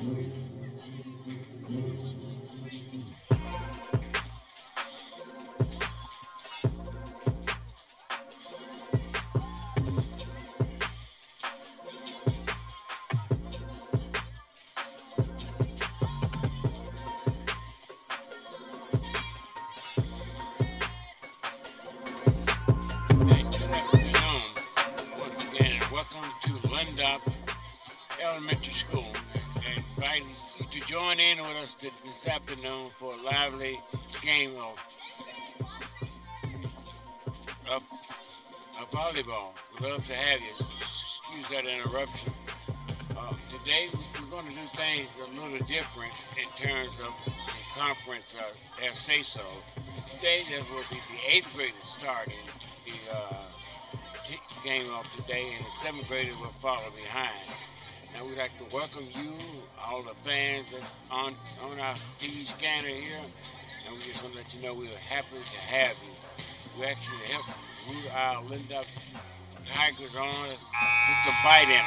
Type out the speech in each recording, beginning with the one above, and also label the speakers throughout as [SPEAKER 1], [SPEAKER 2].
[SPEAKER 1] Thank you. In with us this afternoon for a lively game of, of, of volleyball. We'd love to have you. Excuse that interruption. Uh, today we're going to do things a little different in terms of the conference uh, as say so. Today there will be the eighth graders starting the uh, game off today, and the seventh graders will follow behind. Now we'd like to welcome you, all the fans that's on on our TV scanner here, and we just want to let you know we are happy to have you. We actually help root our Lindop Tigers on with the bite in them.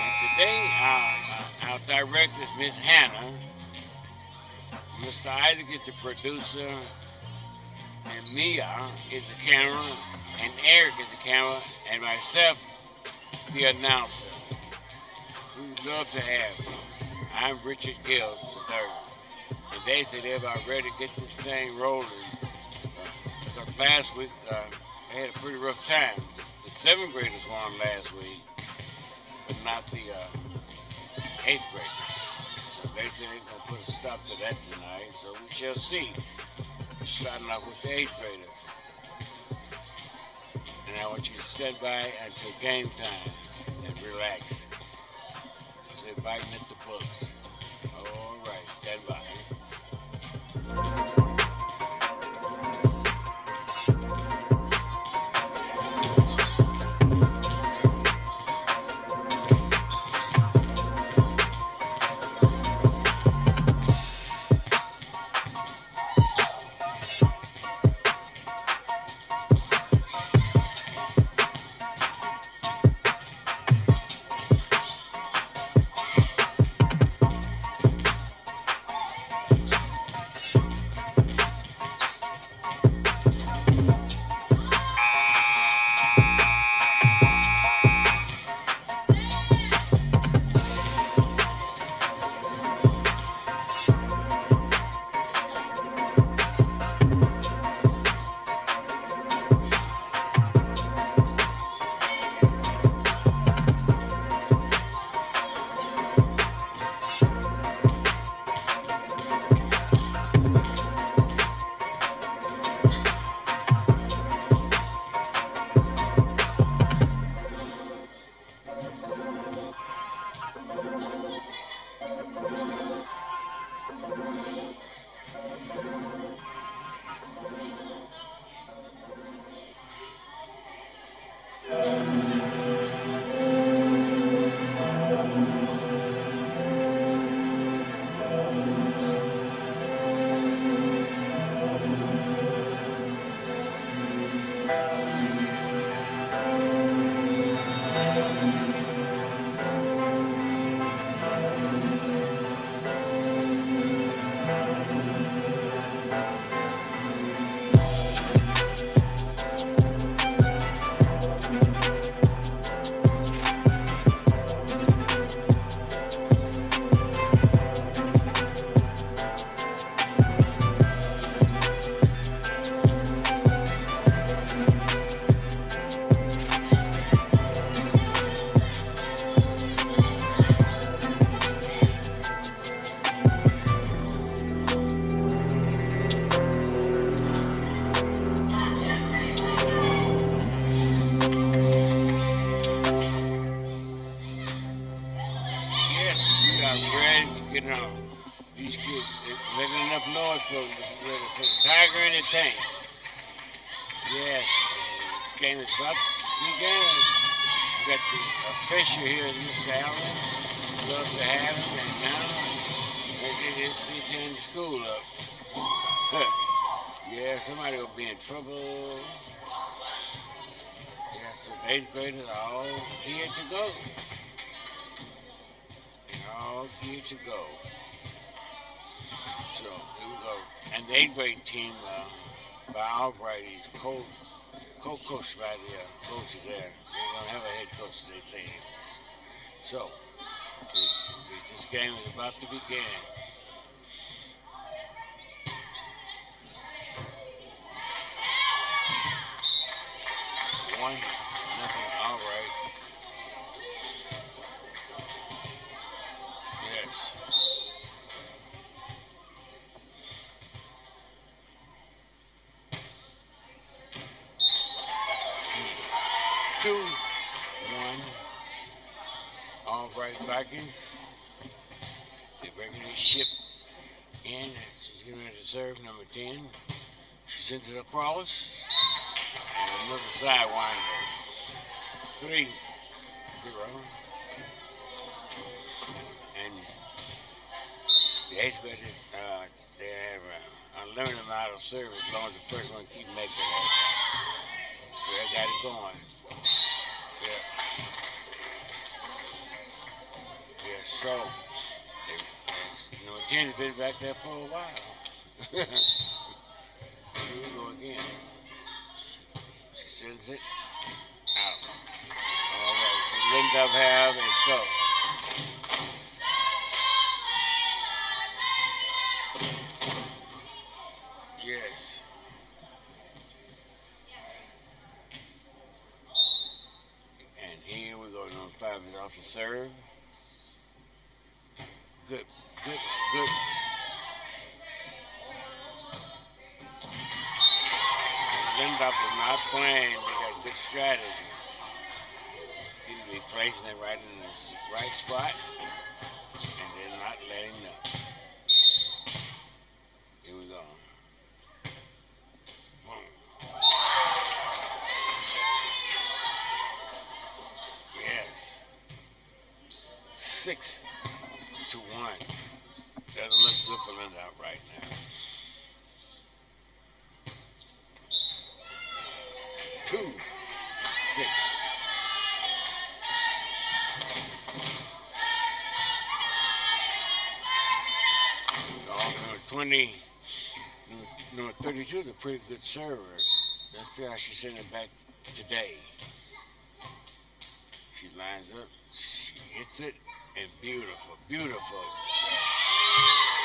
[SPEAKER 1] And today, our, our director is Miss Hannah. Mr. Isaac is the producer, and Mia is the camera, and Eric is the camera, and myself, the announcer. Love to have. I'm Richard Gill, III. And they said they're about ready to get this thing rolling. Uh, last week, uh, they had a pretty rough time. The, the seventh graders won last week, but not the uh, eighth graders. So they said they're going to put a stop to that tonight, so we shall see. Starting off with the eighth graders. And I want you to stand by until game time and relax. At the books. All right, stand by. Coached by Albright, he's a co coach by the uh, coaches there. They don't have a head coach, they say. So, this game is about to begin. Serve number 10. She sends it across. And another sidewinder. Three, zero. And the H-Bet, uh, they have an unlimited amount of service as long as the first one keep making it. So they got it going. Yeah. Yeah, so, number 10 has been back there for a while. Here we go again. She sends it out. All right, so Linda have is go. Strategy. Seem to be placing it number 20, number, number 32 is a pretty good server. See how she sent it back today. She lines up, she hits it, and beautiful, beautiful.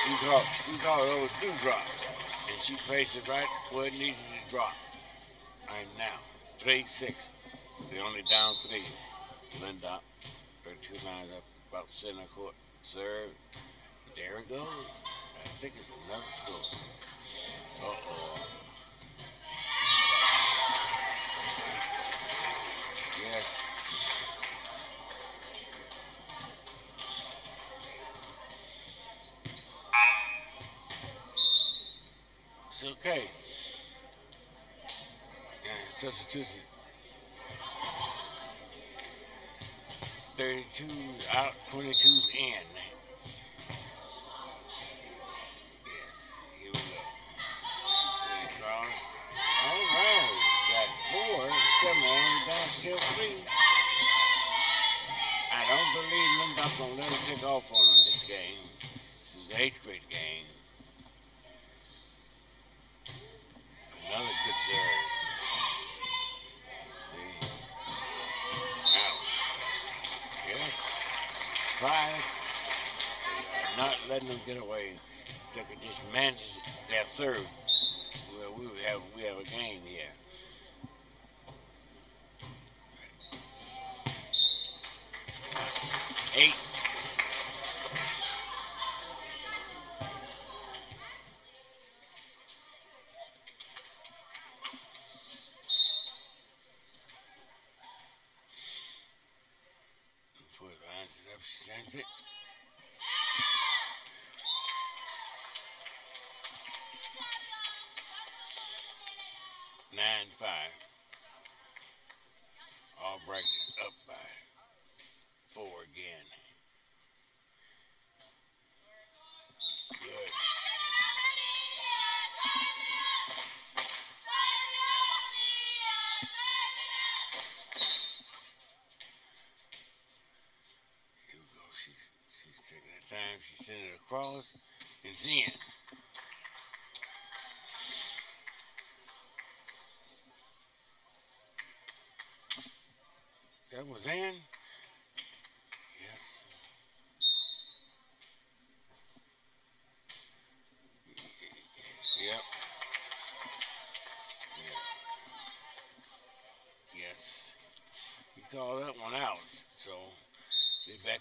[SPEAKER 1] We call, we call those dew drops. And she placed it right where it needed to drop. Right now, 3 6. They're only down three. Lindop, 32 lines up about center court. Serve. There it goes. I think it's another score. It's okay. Yeah, substitution. 32 out, 22's in. Take off on this game. This is the eighth grade game. Another good serve. See? Out. Yes. Five. Not letting them get away. They could just manage their serve. Well, we have we have a game here. Eight.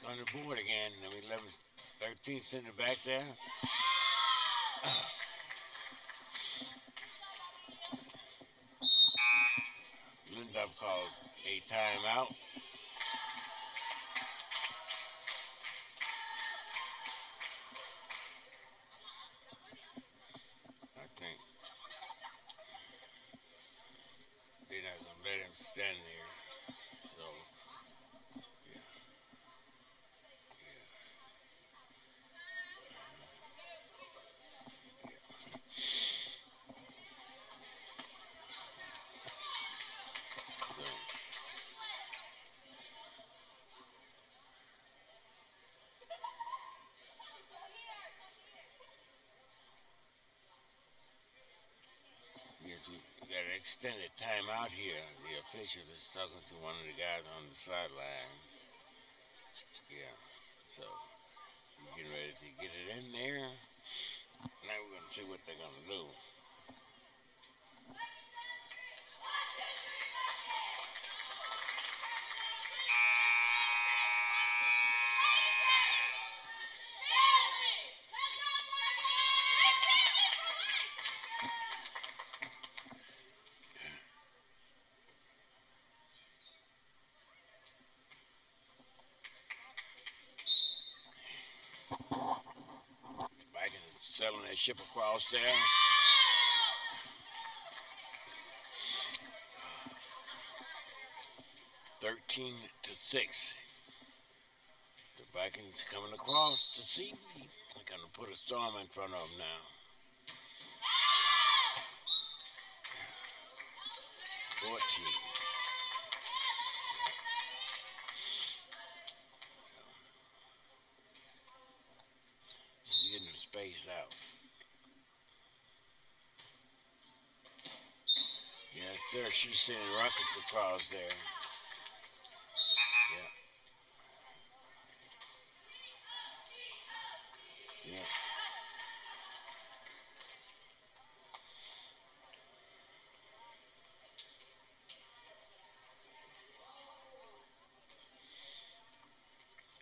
[SPEAKER 1] On the board again. Number 11, 13 sent it back there. Lindop calls a timeout. Extended time out here. The official is talking to one of the guys on the sideline. Yeah, so we're getting ready to get it in there. Now we're gonna see what they're gonna do. Ship across there. Thirteen to six. The Vikings coming across to see me. I'm gonna put a storm in front of them now. She's sending rockets across there. Yeah. Yeah.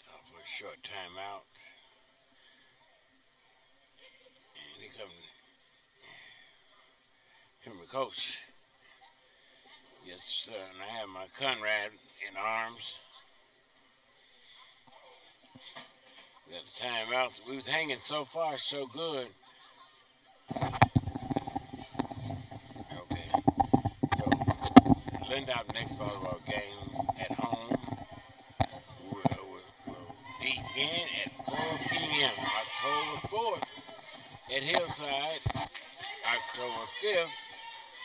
[SPEAKER 1] Call for a short timeout. And he come, come the coach. Yes, sir. And I have my Conrad in arms. We got the timeout. We was hanging so far, so good. Okay. So, Lindop next volleyball game at home will, will, will begin at 4 p.m. October 4th at Hillside, October 5th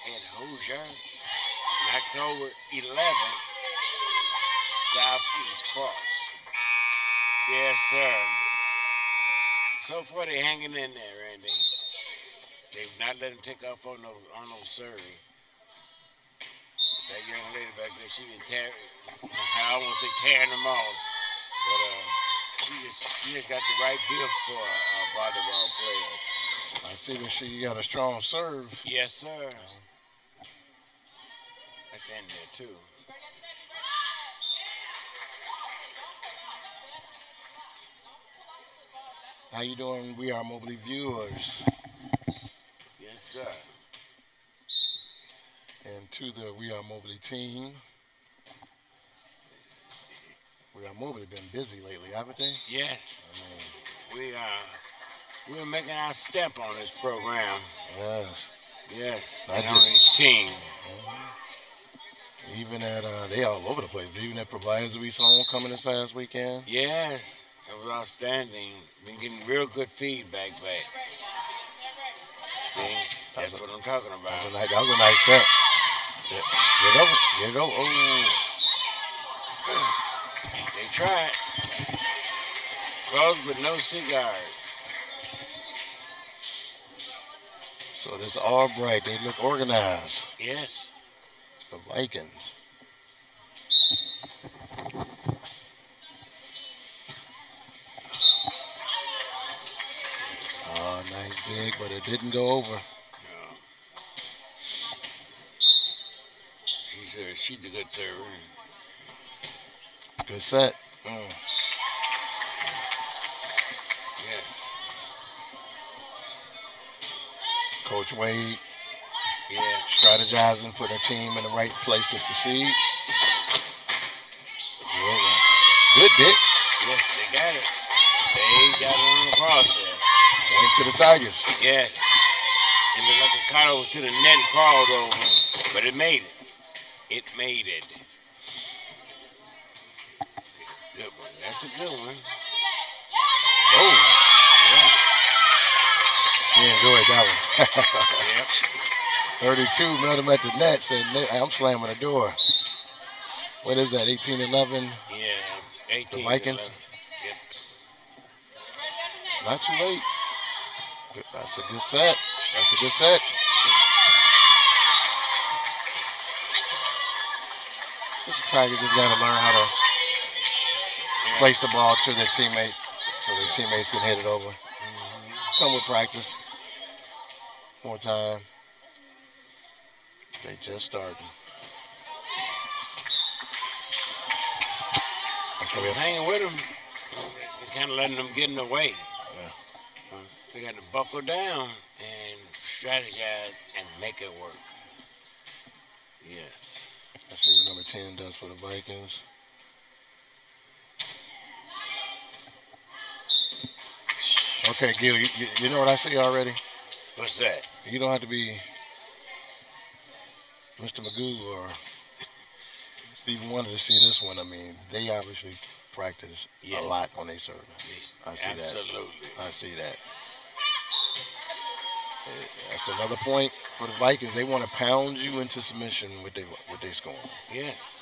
[SPEAKER 1] at Hoosier, October 11th, Southeast Cross. Yes, sir. So far, they're hanging in there, Randy. They've not let him take off on no on no Surrey. That young lady back there, she been tear. I almost say tearing them off, but uh, she just she just got the right build for a, a volleyball player.
[SPEAKER 2] I see that she got a strong serve.
[SPEAKER 1] Yes, sir. That's in there too.
[SPEAKER 2] How you doing? We are Mobley viewers,
[SPEAKER 1] Yes, sir.
[SPEAKER 2] and to the We Are Mobley team. We Are Mobley been busy lately, haven't they?
[SPEAKER 1] Yes,
[SPEAKER 2] I mean,
[SPEAKER 1] we are. We're making our step on this program.
[SPEAKER 2] yes.
[SPEAKER 1] Yes,
[SPEAKER 2] I
[SPEAKER 1] and on this team. Mm-hmm.
[SPEAKER 2] Even at uh, they all over the place. Even at Proviso we saw them coming this past weekend.
[SPEAKER 1] Yes, it was outstanding. Been getting real good feedback back. See, that's what I'm talking
[SPEAKER 2] That was a
[SPEAKER 1] about.
[SPEAKER 2] nice, that was a nice set. Get, go. Here go. Oh,
[SPEAKER 1] They tried. Close but no cigars.
[SPEAKER 2] so this Albright, they look organized.
[SPEAKER 1] Yes.
[SPEAKER 2] The Vikings. Oh, nice dig, but it didn't go over.
[SPEAKER 1] No. She's a, she's a good server.
[SPEAKER 2] Good set. Mm.
[SPEAKER 1] Yes.
[SPEAKER 2] Coach Wade
[SPEAKER 1] Yeah.
[SPEAKER 2] strategizing, putting a team in the right place to proceed. Good one. Good dig.
[SPEAKER 1] Yes, they got it. They got it on the cross there.
[SPEAKER 2] Went to the Tigers.
[SPEAKER 1] Yes. And looked like it caught over to the net and crawled over. But it made it. It made it. Good one. That's a good one.
[SPEAKER 2] Oh,
[SPEAKER 1] Yeah.
[SPEAKER 2] she enjoyed that one.
[SPEAKER 1] Yep.
[SPEAKER 2] 32 met him at the net. Said, I'm slamming the door. What is that, 18 11?
[SPEAKER 1] Yeah, 18
[SPEAKER 2] The
[SPEAKER 1] Vikings? Yep.
[SPEAKER 2] It's not too late. That's a good set. That's a good set. This Tiger just got to learn how to
[SPEAKER 1] yeah.
[SPEAKER 2] place the ball to their teammate so their teammates can hit it over.
[SPEAKER 1] Mm-hmm.
[SPEAKER 2] Come with practice. More time. They just started. Gonna
[SPEAKER 1] Hanging with them, kind of letting them get in the way.
[SPEAKER 2] Yeah.
[SPEAKER 1] They got to buckle down and strategize and make it work. Yes.
[SPEAKER 2] Let's see what number 10 does for the Vikings. Okay, Gil, you, you, you know what I see already?
[SPEAKER 1] What's that?
[SPEAKER 2] You don't have to be Mr. Magoo or Stephen Wonder to see this one. I mean, they obviously practice
[SPEAKER 1] Yes.
[SPEAKER 2] a lot on their service.
[SPEAKER 1] Yes,
[SPEAKER 2] I see that.
[SPEAKER 1] Absolutely.
[SPEAKER 2] I see that. Uh, That's another point for the Vikings. They want to pound you into submission with their with their scoring.
[SPEAKER 1] Yes.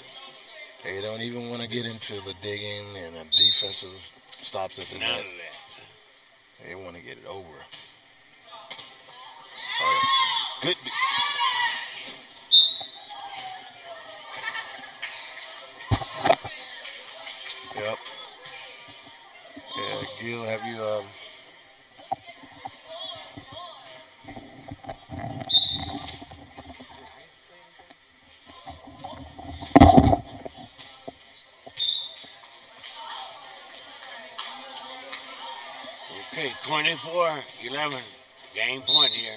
[SPEAKER 2] They don't even want to get into the digging and the defensive stops at the
[SPEAKER 1] None of
[SPEAKER 2] net.
[SPEAKER 1] that.
[SPEAKER 2] They want to get it over. Gil, have you um
[SPEAKER 1] Okay, 24 11. Game point here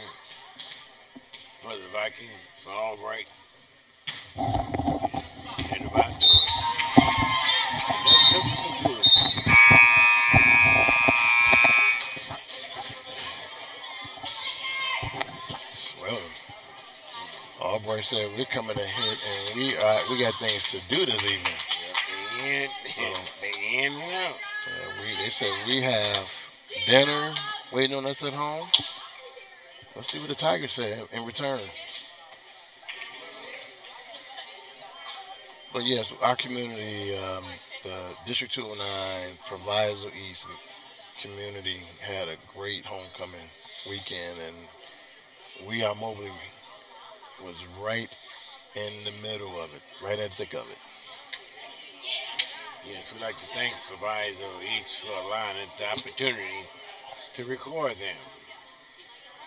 [SPEAKER 1] for the Vikings. All right.
[SPEAKER 2] Albright said we're coming hit and we uh, we got things to do this evening.
[SPEAKER 1] Yep, they in,
[SPEAKER 2] So-
[SPEAKER 1] they in.
[SPEAKER 2] Yeah, we they said we have dinner waiting on us at home. Let's see what the Tigers said in- in return. But yes, our community, um, the District 209, Proviso East community had a great homecoming weekend, and we are Mobley was right in the middle of it, right in the thick of it.
[SPEAKER 1] Yes, we'd like to thank Proviso East for allowing us the opportunity to record them.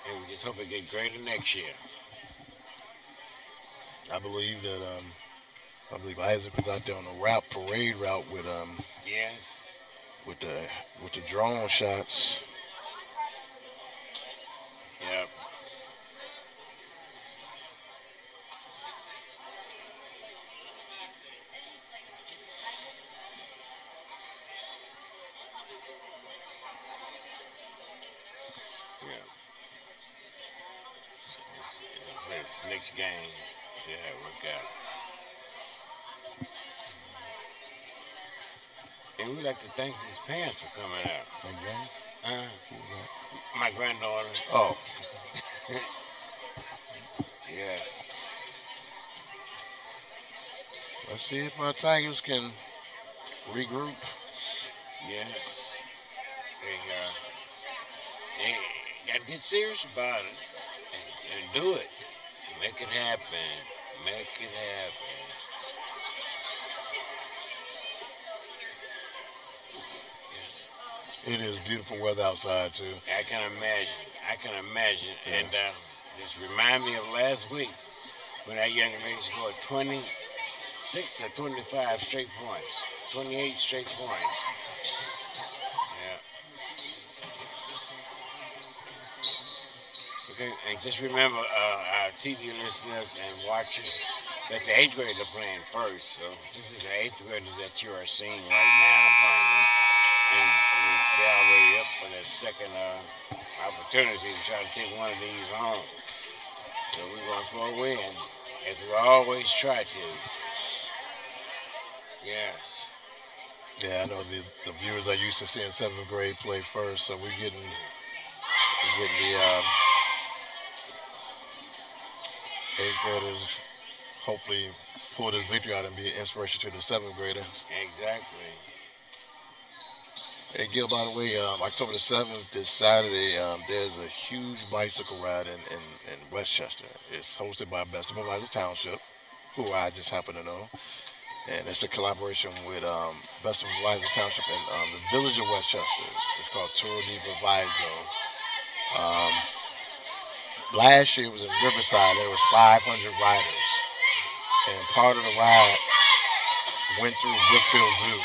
[SPEAKER 1] And we just hope it get greater next year.
[SPEAKER 2] I believe that um, I believe Isaac was out there on the route parade route with um
[SPEAKER 1] Yes.
[SPEAKER 2] with the with the drone shots.
[SPEAKER 1] Yep. Next game, see how it work out. And we'd like to thank these parents for coming out.
[SPEAKER 2] Thank you.
[SPEAKER 1] Uh,
[SPEAKER 2] Who was that?
[SPEAKER 1] my granddaughter.
[SPEAKER 2] Oh,
[SPEAKER 1] Yes.
[SPEAKER 2] let's see if our Tigers can regroup.
[SPEAKER 1] Yes. They, uh, they got to get serious about it and, and do it. Make it happen. Make it happen.
[SPEAKER 2] It is beautiful weather outside too.
[SPEAKER 1] I can imagine. I can imagine.
[SPEAKER 2] Yeah.
[SPEAKER 1] And uh, just remind me of last week when that young lady scored 26 or 25 straight points, 28 straight points. Okay, and just remember, uh, our TV listeners and watchers, that the eighth graders are playing first. So this is the eighth graders that you are seeing right now playing. And, and they're already up for their second uh, opportunity to try to take one of these home. So we're going for a win, as we always try to. Yes.
[SPEAKER 2] Yeah, I know the, the viewers are used to seeing seventh grade play first, so we're getting we're getting the um, eighth graders hopefully pull this victory out and be an inspiration to the seventh grader.
[SPEAKER 1] Exactly.
[SPEAKER 2] Hey Gil, by the way, um, October the seventh, this Saturday, um, there's a huge bicycle ride in, in, in Westchester. It's hosted by Best of Proviso Township, who I just happen to know. and it's a collaboration with um, Best of Proviso Township and um, the Village of Westchester. It's called Tour de Proviso. Last year was in Riverside. There was 500 riders, and part of the ride went through Brookfield Zoo.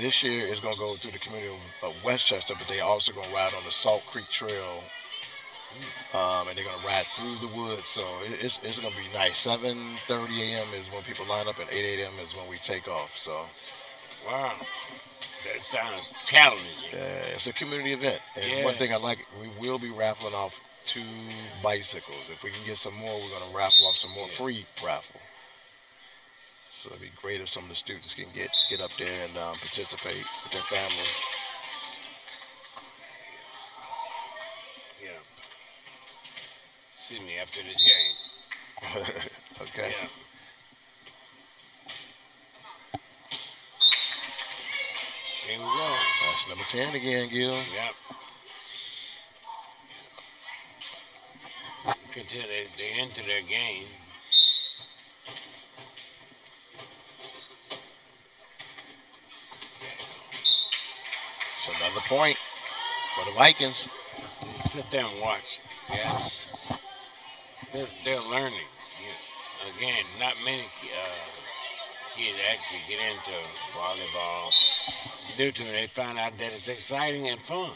[SPEAKER 2] This year is going to go through the community of Westchester, but they're also going to ride on the Salt Creek Trail um, and they're gonna ride through the woods. So it's, it's gonna be nice. 7:30 a.m. is when people line up, and 8 a.m. is when we take off. So
[SPEAKER 1] Wow. That sounds challenging.
[SPEAKER 2] uh, it's a community event. And
[SPEAKER 1] Yeah.
[SPEAKER 2] one thing I like, we will be raffling off two bicycles. If we can get some more, we're gonna raffle off some more
[SPEAKER 1] Yeah.
[SPEAKER 2] free raffle. So it'd be great if some of the students can get get up there and um, participate with their families.
[SPEAKER 1] Yeah. See me after this game.
[SPEAKER 2] okay.
[SPEAKER 1] Yeah. Here we go.
[SPEAKER 2] That's number 10 again, Gil.
[SPEAKER 1] Yep. Tell they, they into their game.
[SPEAKER 2] So another point for the Vikings.
[SPEAKER 1] Sit there and watch. Yes. They're, they're learning. Again, not many uh, kids actually get into volleyball. It's new to them. They find out that it's exciting and fun.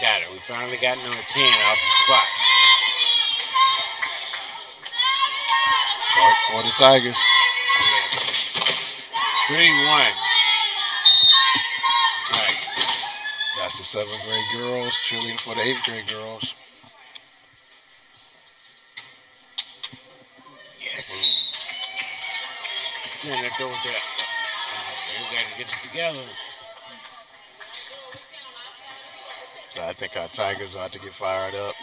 [SPEAKER 1] Got it. We finally got number 10 off the spot.
[SPEAKER 2] For, for the Tigers.
[SPEAKER 1] Yes. 3 1. Right.
[SPEAKER 2] That's the seventh grade girls cheerleading for the eighth grade girls.
[SPEAKER 1] Yes. Throw it there. We got to get it together.
[SPEAKER 2] I think our Tigers have to get fired up.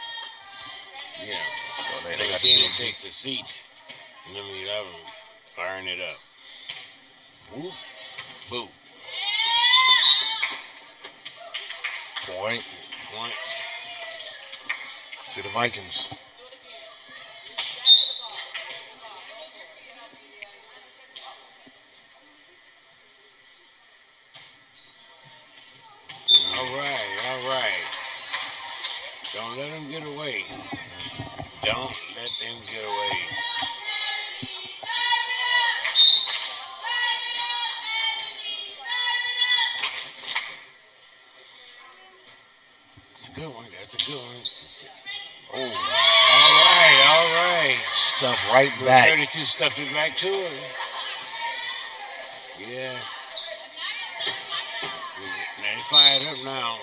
[SPEAKER 1] Yeah.
[SPEAKER 2] So they, they got to
[SPEAKER 1] team takes a seat. Number 11, firing it up. Whoop, boop,
[SPEAKER 2] point
[SPEAKER 1] point.
[SPEAKER 2] to the Vikings.
[SPEAKER 1] Let them get away. Don't let them get away. It's a good one. That's a good one.
[SPEAKER 2] Oh,
[SPEAKER 1] All right, all right.
[SPEAKER 2] stuff right back.
[SPEAKER 1] 32 stuffed it back to her. Yeah. They fired up now.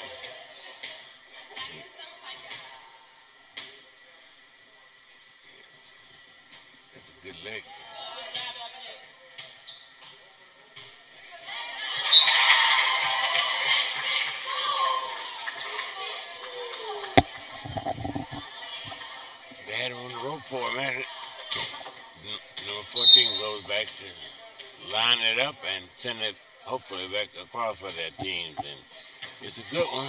[SPEAKER 1] 14 back to line it up and send it hopefully back across for their teams. And it's a good one.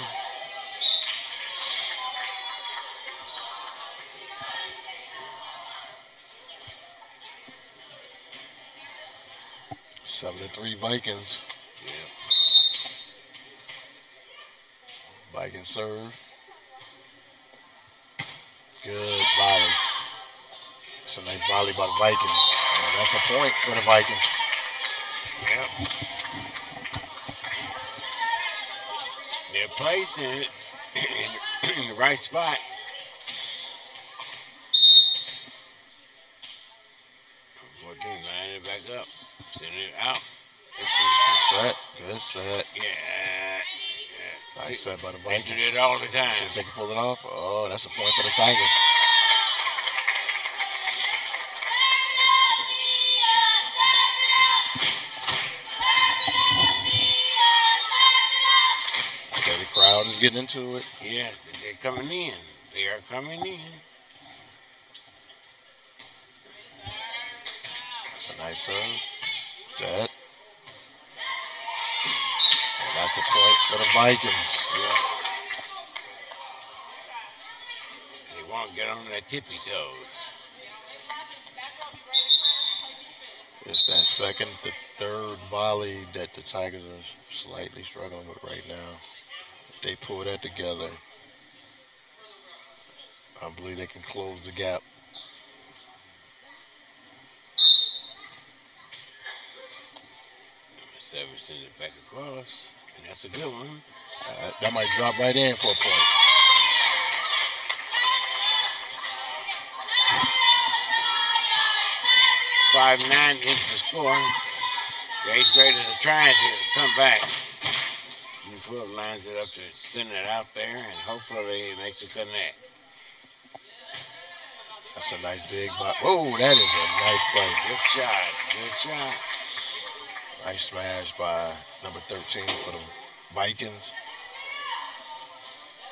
[SPEAKER 2] Seven to three Vikings.
[SPEAKER 1] Yeah.
[SPEAKER 2] Vikings serve. Good volley. It's a nice volley by the Vikings. That's a point for the Vikings.
[SPEAKER 1] Yep. They're placing it in the right spot. Fourteen, line it back up, send it out.
[SPEAKER 2] Good set. Good set.
[SPEAKER 1] Yeah. yeah.
[SPEAKER 2] Nice set by the
[SPEAKER 1] They do
[SPEAKER 2] Vikings.
[SPEAKER 1] it all the time.
[SPEAKER 2] See if they can pull it off. Oh, that's a point for the Tigers. Getting into it.
[SPEAKER 1] Yes, they're coming in. They are coming in.
[SPEAKER 2] It's a nice serve. Set. And that's a point for the Vikings.
[SPEAKER 1] Yes. They won't get on their tippy toes.
[SPEAKER 2] It's that second, the third volley that the Tigers are slightly struggling with right now. They pull that together, I believe they can close the gap.
[SPEAKER 1] Seven sends it back across, and that's a good one.
[SPEAKER 2] Uh, that might drop right in for a point.
[SPEAKER 1] Five nine into the score. The eighth graders are trying to come back. Newfield lines it up to send it out there, and hopefully it makes a connect.
[SPEAKER 2] That's a nice dig. But oh, that is a nice play.
[SPEAKER 1] Good shot. Good shot.
[SPEAKER 2] Nice smash by number 13 for the Vikings.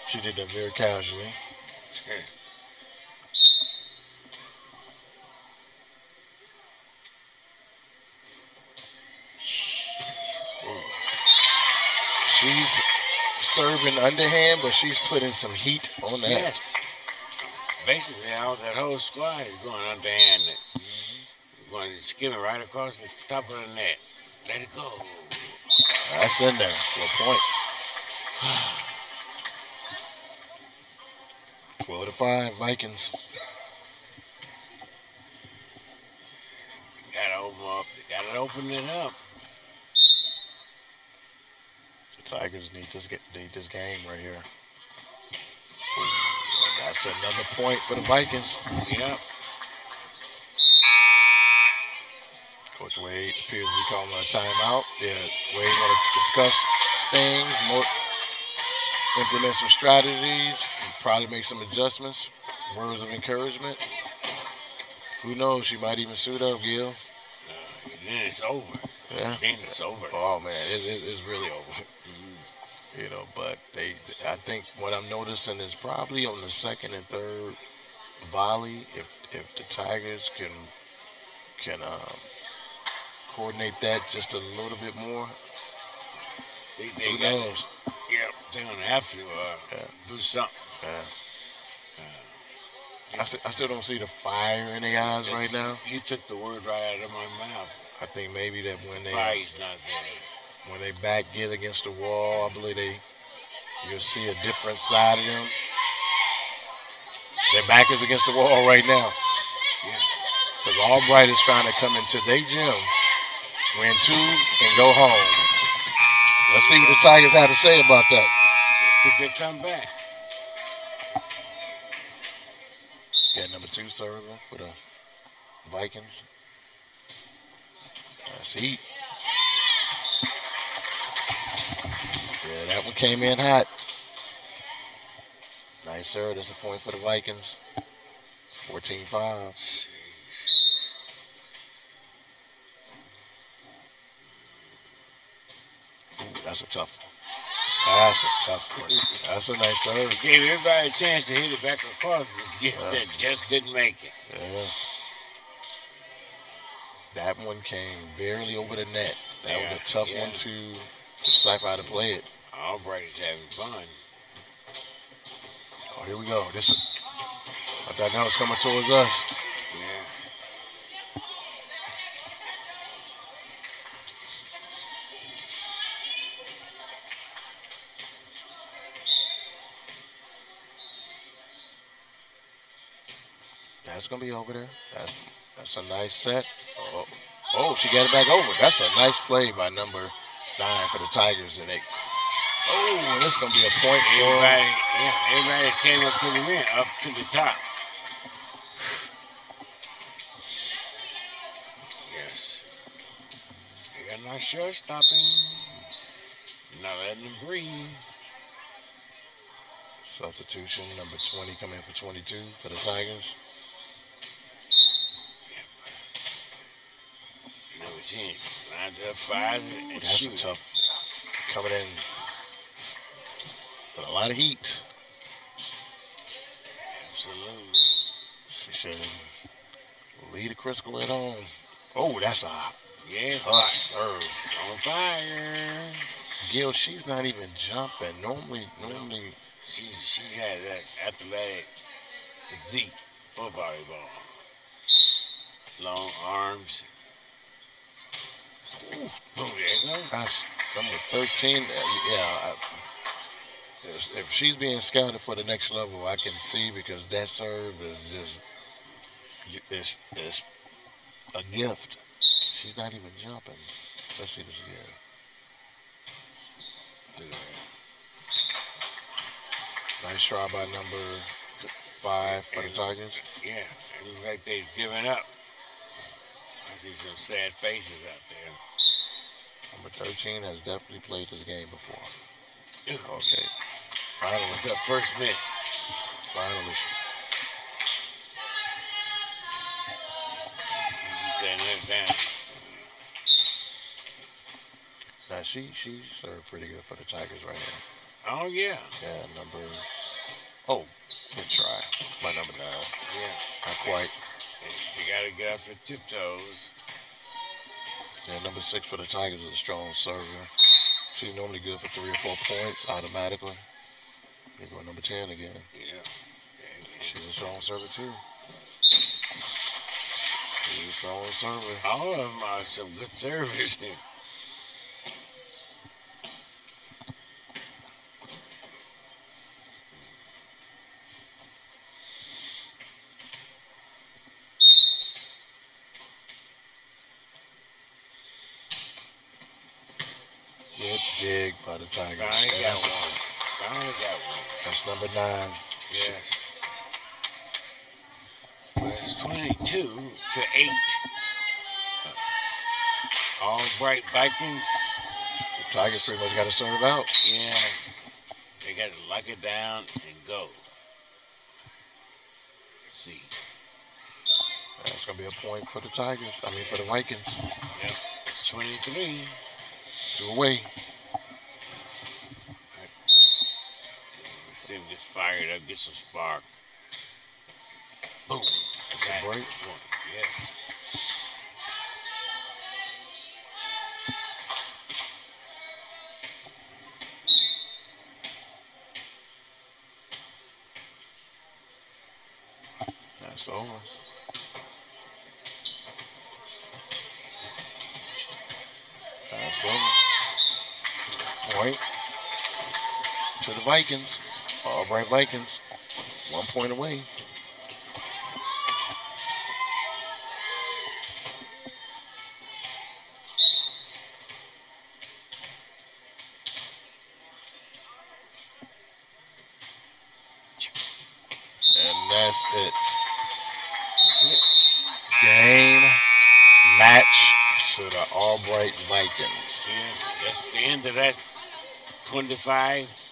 [SPEAKER 2] She did that very casually. She's serving underhand, but she's putting some heat on that.
[SPEAKER 1] Yes. Basically, all that whole squad is going underhand. Mm-hmm. Going skimming right across the top of the net. Let it go.
[SPEAKER 2] That's in there for a point. 12 to 5, Vikings.
[SPEAKER 1] Gotta open up. Gotta open it up.
[SPEAKER 2] The Tigers need this get need this game right here. Ooh, that's another point for the Vikings.
[SPEAKER 1] Yep.
[SPEAKER 2] Coach Wade appears to be calling a timeout. Yeah, Wade want to discuss things, more, implement some strategies, probably make some adjustments. Words of encouragement. Who knows? She might even suit up, Gil.
[SPEAKER 1] Uh, then it's over.
[SPEAKER 2] Yeah.
[SPEAKER 1] Then it's over.
[SPEAKER 2] Oh man, it, it, it's really over. You know, but they, I think what I'm noticing is probably on the second and third volley, if if the Tigers can can um, coordinate that just a little bit more,
[SPEAKER 1] They, they
[SPEAKER 2] who knows?
[SPEAKER 1] Yep. They're gonna have to uh,
[SPEAKER 2] Yeah.
[SPEAKER 1] do something.
[SPEAKER 2] Yeah. I, st- I still don't see the fire in their eyes right now.
[SPEAKER 1] You took the word right out of my mouth.
[SPEAKER 2] I think maybe that when they
[SPEAKER 1] Fire's not there.
[SPEAKER 2] When they back get against the wall, I believe they you'll see a different side of them. Their back is against the wall right now.
[SPEAKER 1] Yeah.
[SPEAKER 2] Because Albright is trying to come into their gym, win two, and go home. Let's see what the Tigers have to say about that.
[SPEAKER 1] Let's see if they come back.
[SPEAKER 2] Got number two serving for the Vikings. That's heat. Yeah, that one came in hot. Nice serve. That's a point for the Vikings. 14-5. That's a tough one. That's a tough one. That's a nice serve.
[SPEAKER 1] Gave everybody a chance to hit it back across. It just,
[SPEAKER 2] Yeah.
[SPEAKER 1] just didn't make it.
[SPEAKER 2] Yeah. That one came barely over the net. That was a tough
[SPEAKER 1] yeah.
[SPEAKER 2] one to decipher how to play it.
[SPEAKER 1] Albright's having fun.
[SPEAKER 2] Oh, here we go. This is, I thought that was coming towards us.
[SPEAKER 1] Yeah.
[SPEAKER 2] That's gonna be over there. That's that's a nice set. Oh, oh, she got it back over. That's a nice play by number nine for the Tigers, and they. Oh, it's gonna be a point
[SPEAKER 1] Everybody,
[SPEAKER 2] for.
[SPEAKER 1] yeah, everybody came up to the rim, up to the top. Yes. They got no short stopping. Not letting them breathe.
[SPEAKER 2] Substitution number 20 coming in for 22 for the Tigers.
[SPEAKER 1] Number 10 lines up five and
[SPEAKER 2] That's a tough coming in with a lot of heat.
[SPEAKER 1] Absolutely.
[SPEAKER 2] She said, lead the Crisco at home. Oh, that's a
[SPEAKER 1] Yes,
[SPEAKER 2] tough serve.
[SPEAKER 1] on fire.
[SPEAKER 2] Gil, she's not even jumping. Normally, normally,
[SPEAKER 1] She's she has that athletic physique for volleyball. Long arms, Oh, there you go.
[SPEAKER 2] That's number 13. Uh, Yeah. I, if- if she's being scouted for the next level, I can see because that serve is just it's, it's a gift. She's not even jumping. Let's see this again. Nice try by number five for the Tigers.
[SPEAKER 1] Yeah, it looks like they've given up. I see some sad faces out there.
[SPEAKER 2] Number 13 has definitely played this game before. Okay. Finally,
[SPEAKER 1] What's up, first miss?
[SPEAKER 2] finally.
[SPEAKER 1] You saying that down.
[SPEAKER 2] Now she she served pretty good for the Tigers right now.
[SPEAKER 1] Oh, yeah.
[SPEAKER 2] Yeah, number. Oh, good try by number nine.
[SPEAKER 1] Yeah.
[SPEAKER 2] Not quite.
[SPEAKER 1] You got to get up to tiptoes.
[SPEAKER 2] Yeah, number six for the Tigers is a strong server. She's normally good for three or four points automatically. Here go number ten again.
[SPEAKER 1] Yeah.
[SPEAKER 2] She's a strong server too. She's a strong server.
[SPEAKER 1] All of them are some good servers.
[SPEAKER 2] Good dig by the Tigers.
[SPEAKER 1] Finally
[SPEAKER 2] Yeah,
[SPEAKER 1] got
[SPEAKER 2] that's,
[SPEAKER 1] one. Finally got one.
[SPEAKER 2] That's number nine.
[SPEAKER 1] Yes. Well, it's 22 to 8. All bright Vikings.
[SPEAKER 2] The Tigers pretty much got to serve out.
[SPEAKER 1] Yeah. They got to lock it down and go. Let's see.
[SPEAKER 2] That's gonna be a point for the Tigers. I mean for the Vikings.
[SPEAKER 1] Yep. It's 23.
[SPEAKER 2] Two away.
[SPEAKER 1] Let's him get up, get some spark. Boom.
[SPEAKER 2] That's a
[SPEAKER 1] Got it. Yes.
[SPEAKER 2] That's over. That's over. Point to the Vikings. All right, Vikings. One point away. And that's it. Game match to the Albright Vikings.
[SPEAKER 1] Yes, that's the end of that 25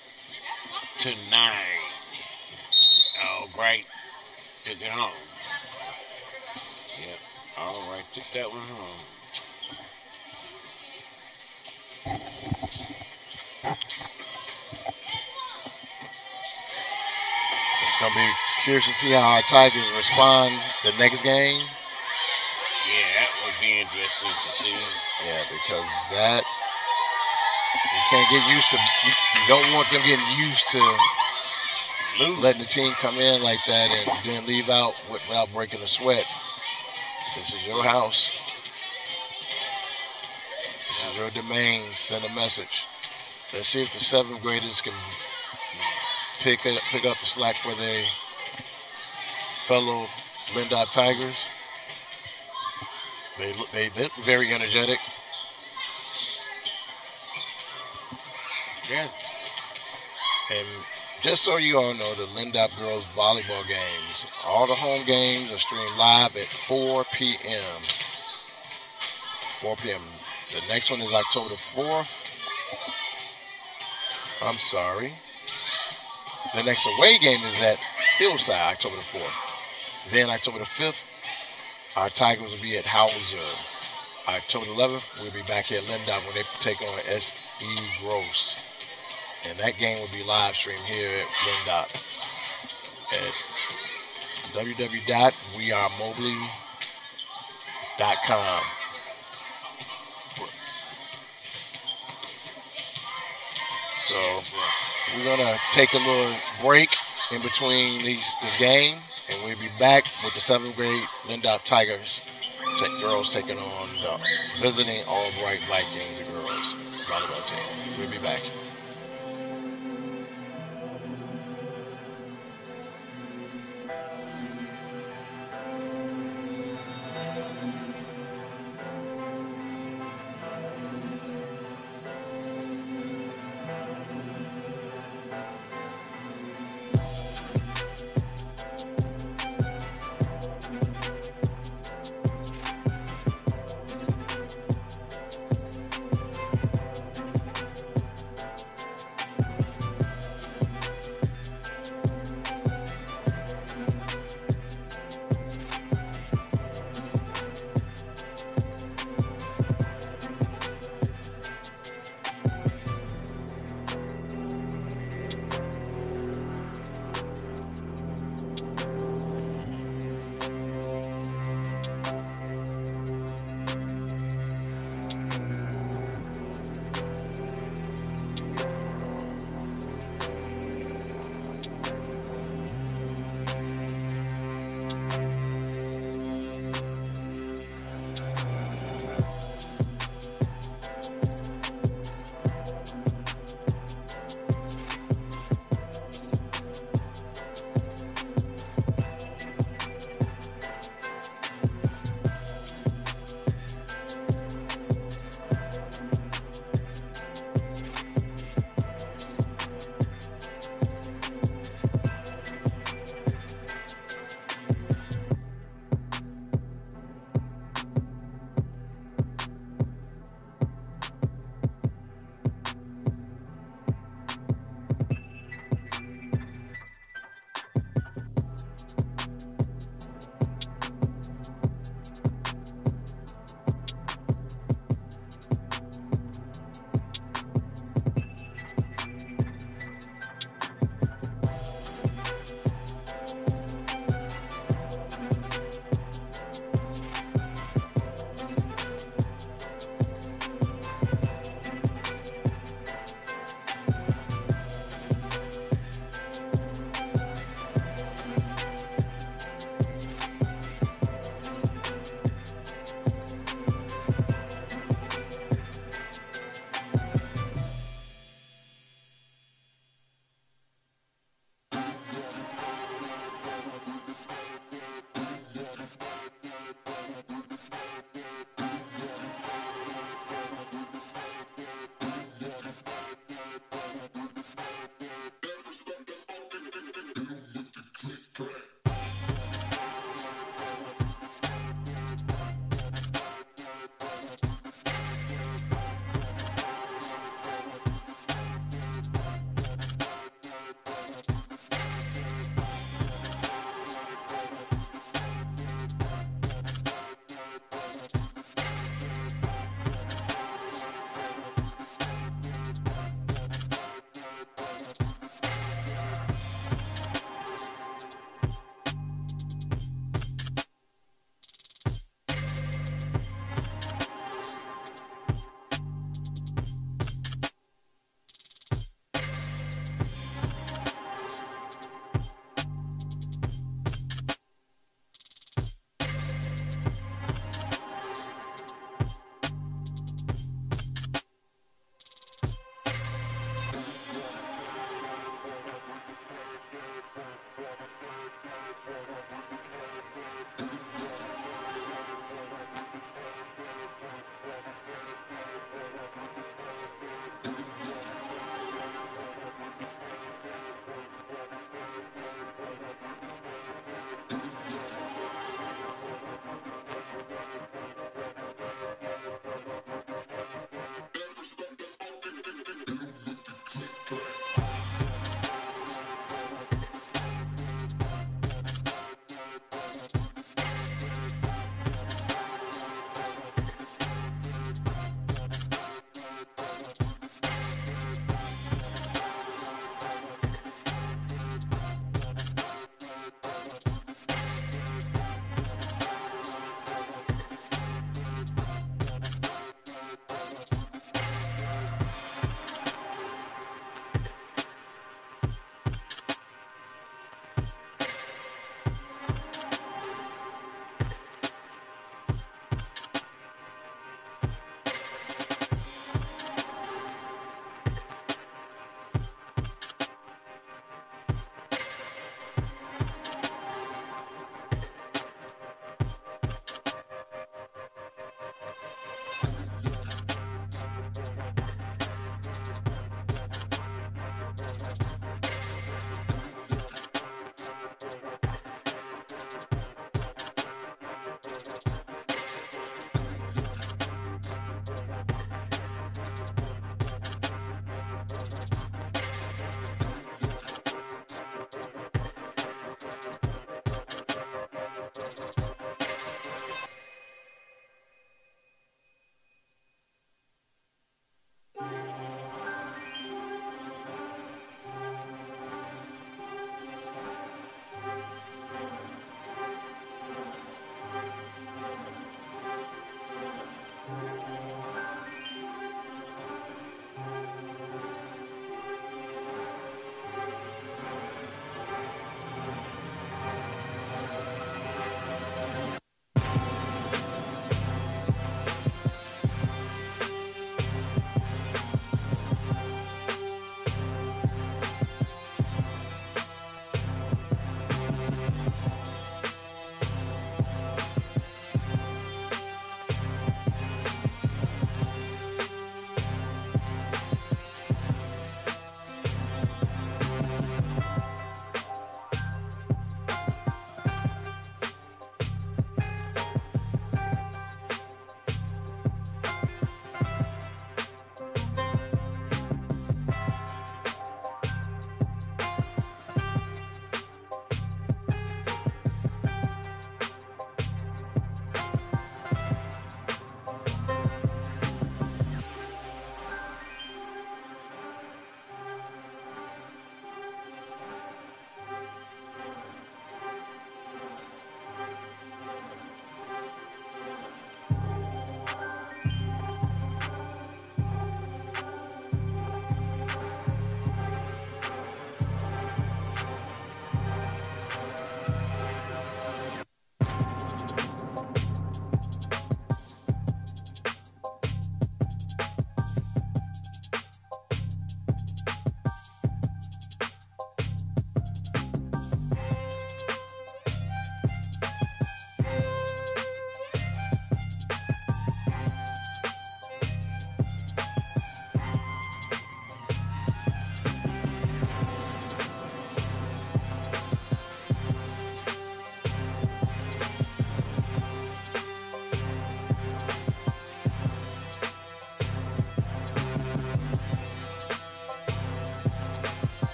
[SPEAKER 1] to 9. All right, took it home. Yep, all right, took that one home.
[SPEAKER 2] It's gonna be curious to see how our Tigers respond the next game.
[SPEAKER 1] Yeah, that would be interesting to see.
[SPEAKER 2] Yeah, because that you can't get used to. You don't want them getting used to
[SPEAKER 1] Lose.
[SPEAKER 2] letting the team come in like that and then leave out without breaking a sweat. This is your house. This is your domain. Send a message. Let's see if the seventh graders can pick up, pick up the slack for their fellow Lindop Tigers. They look, they look very energetic.
[SPEAKER 1] Yes.
[SPEAKER 2] And just so you all know, the Lindop girls volleyball games, all the home games are streamed live at 4 p.m. 4 p.m. The next one is October 4th. I'm sorry. The next away game is at Hillside, October the 4th. Then October the 5th, our Tigers will be at Hauser. October 11th, we'll be back here at Lindop when they take on S.E. Gross. And that game will be live streamed here at Lindop at www.wermobley.com. So we're gonna take a little break in between these this game, and we'll be back with the seventh grade Lindop Tigers girls taking on the visiting Albright Vikings girls volleyball team. We'll be back.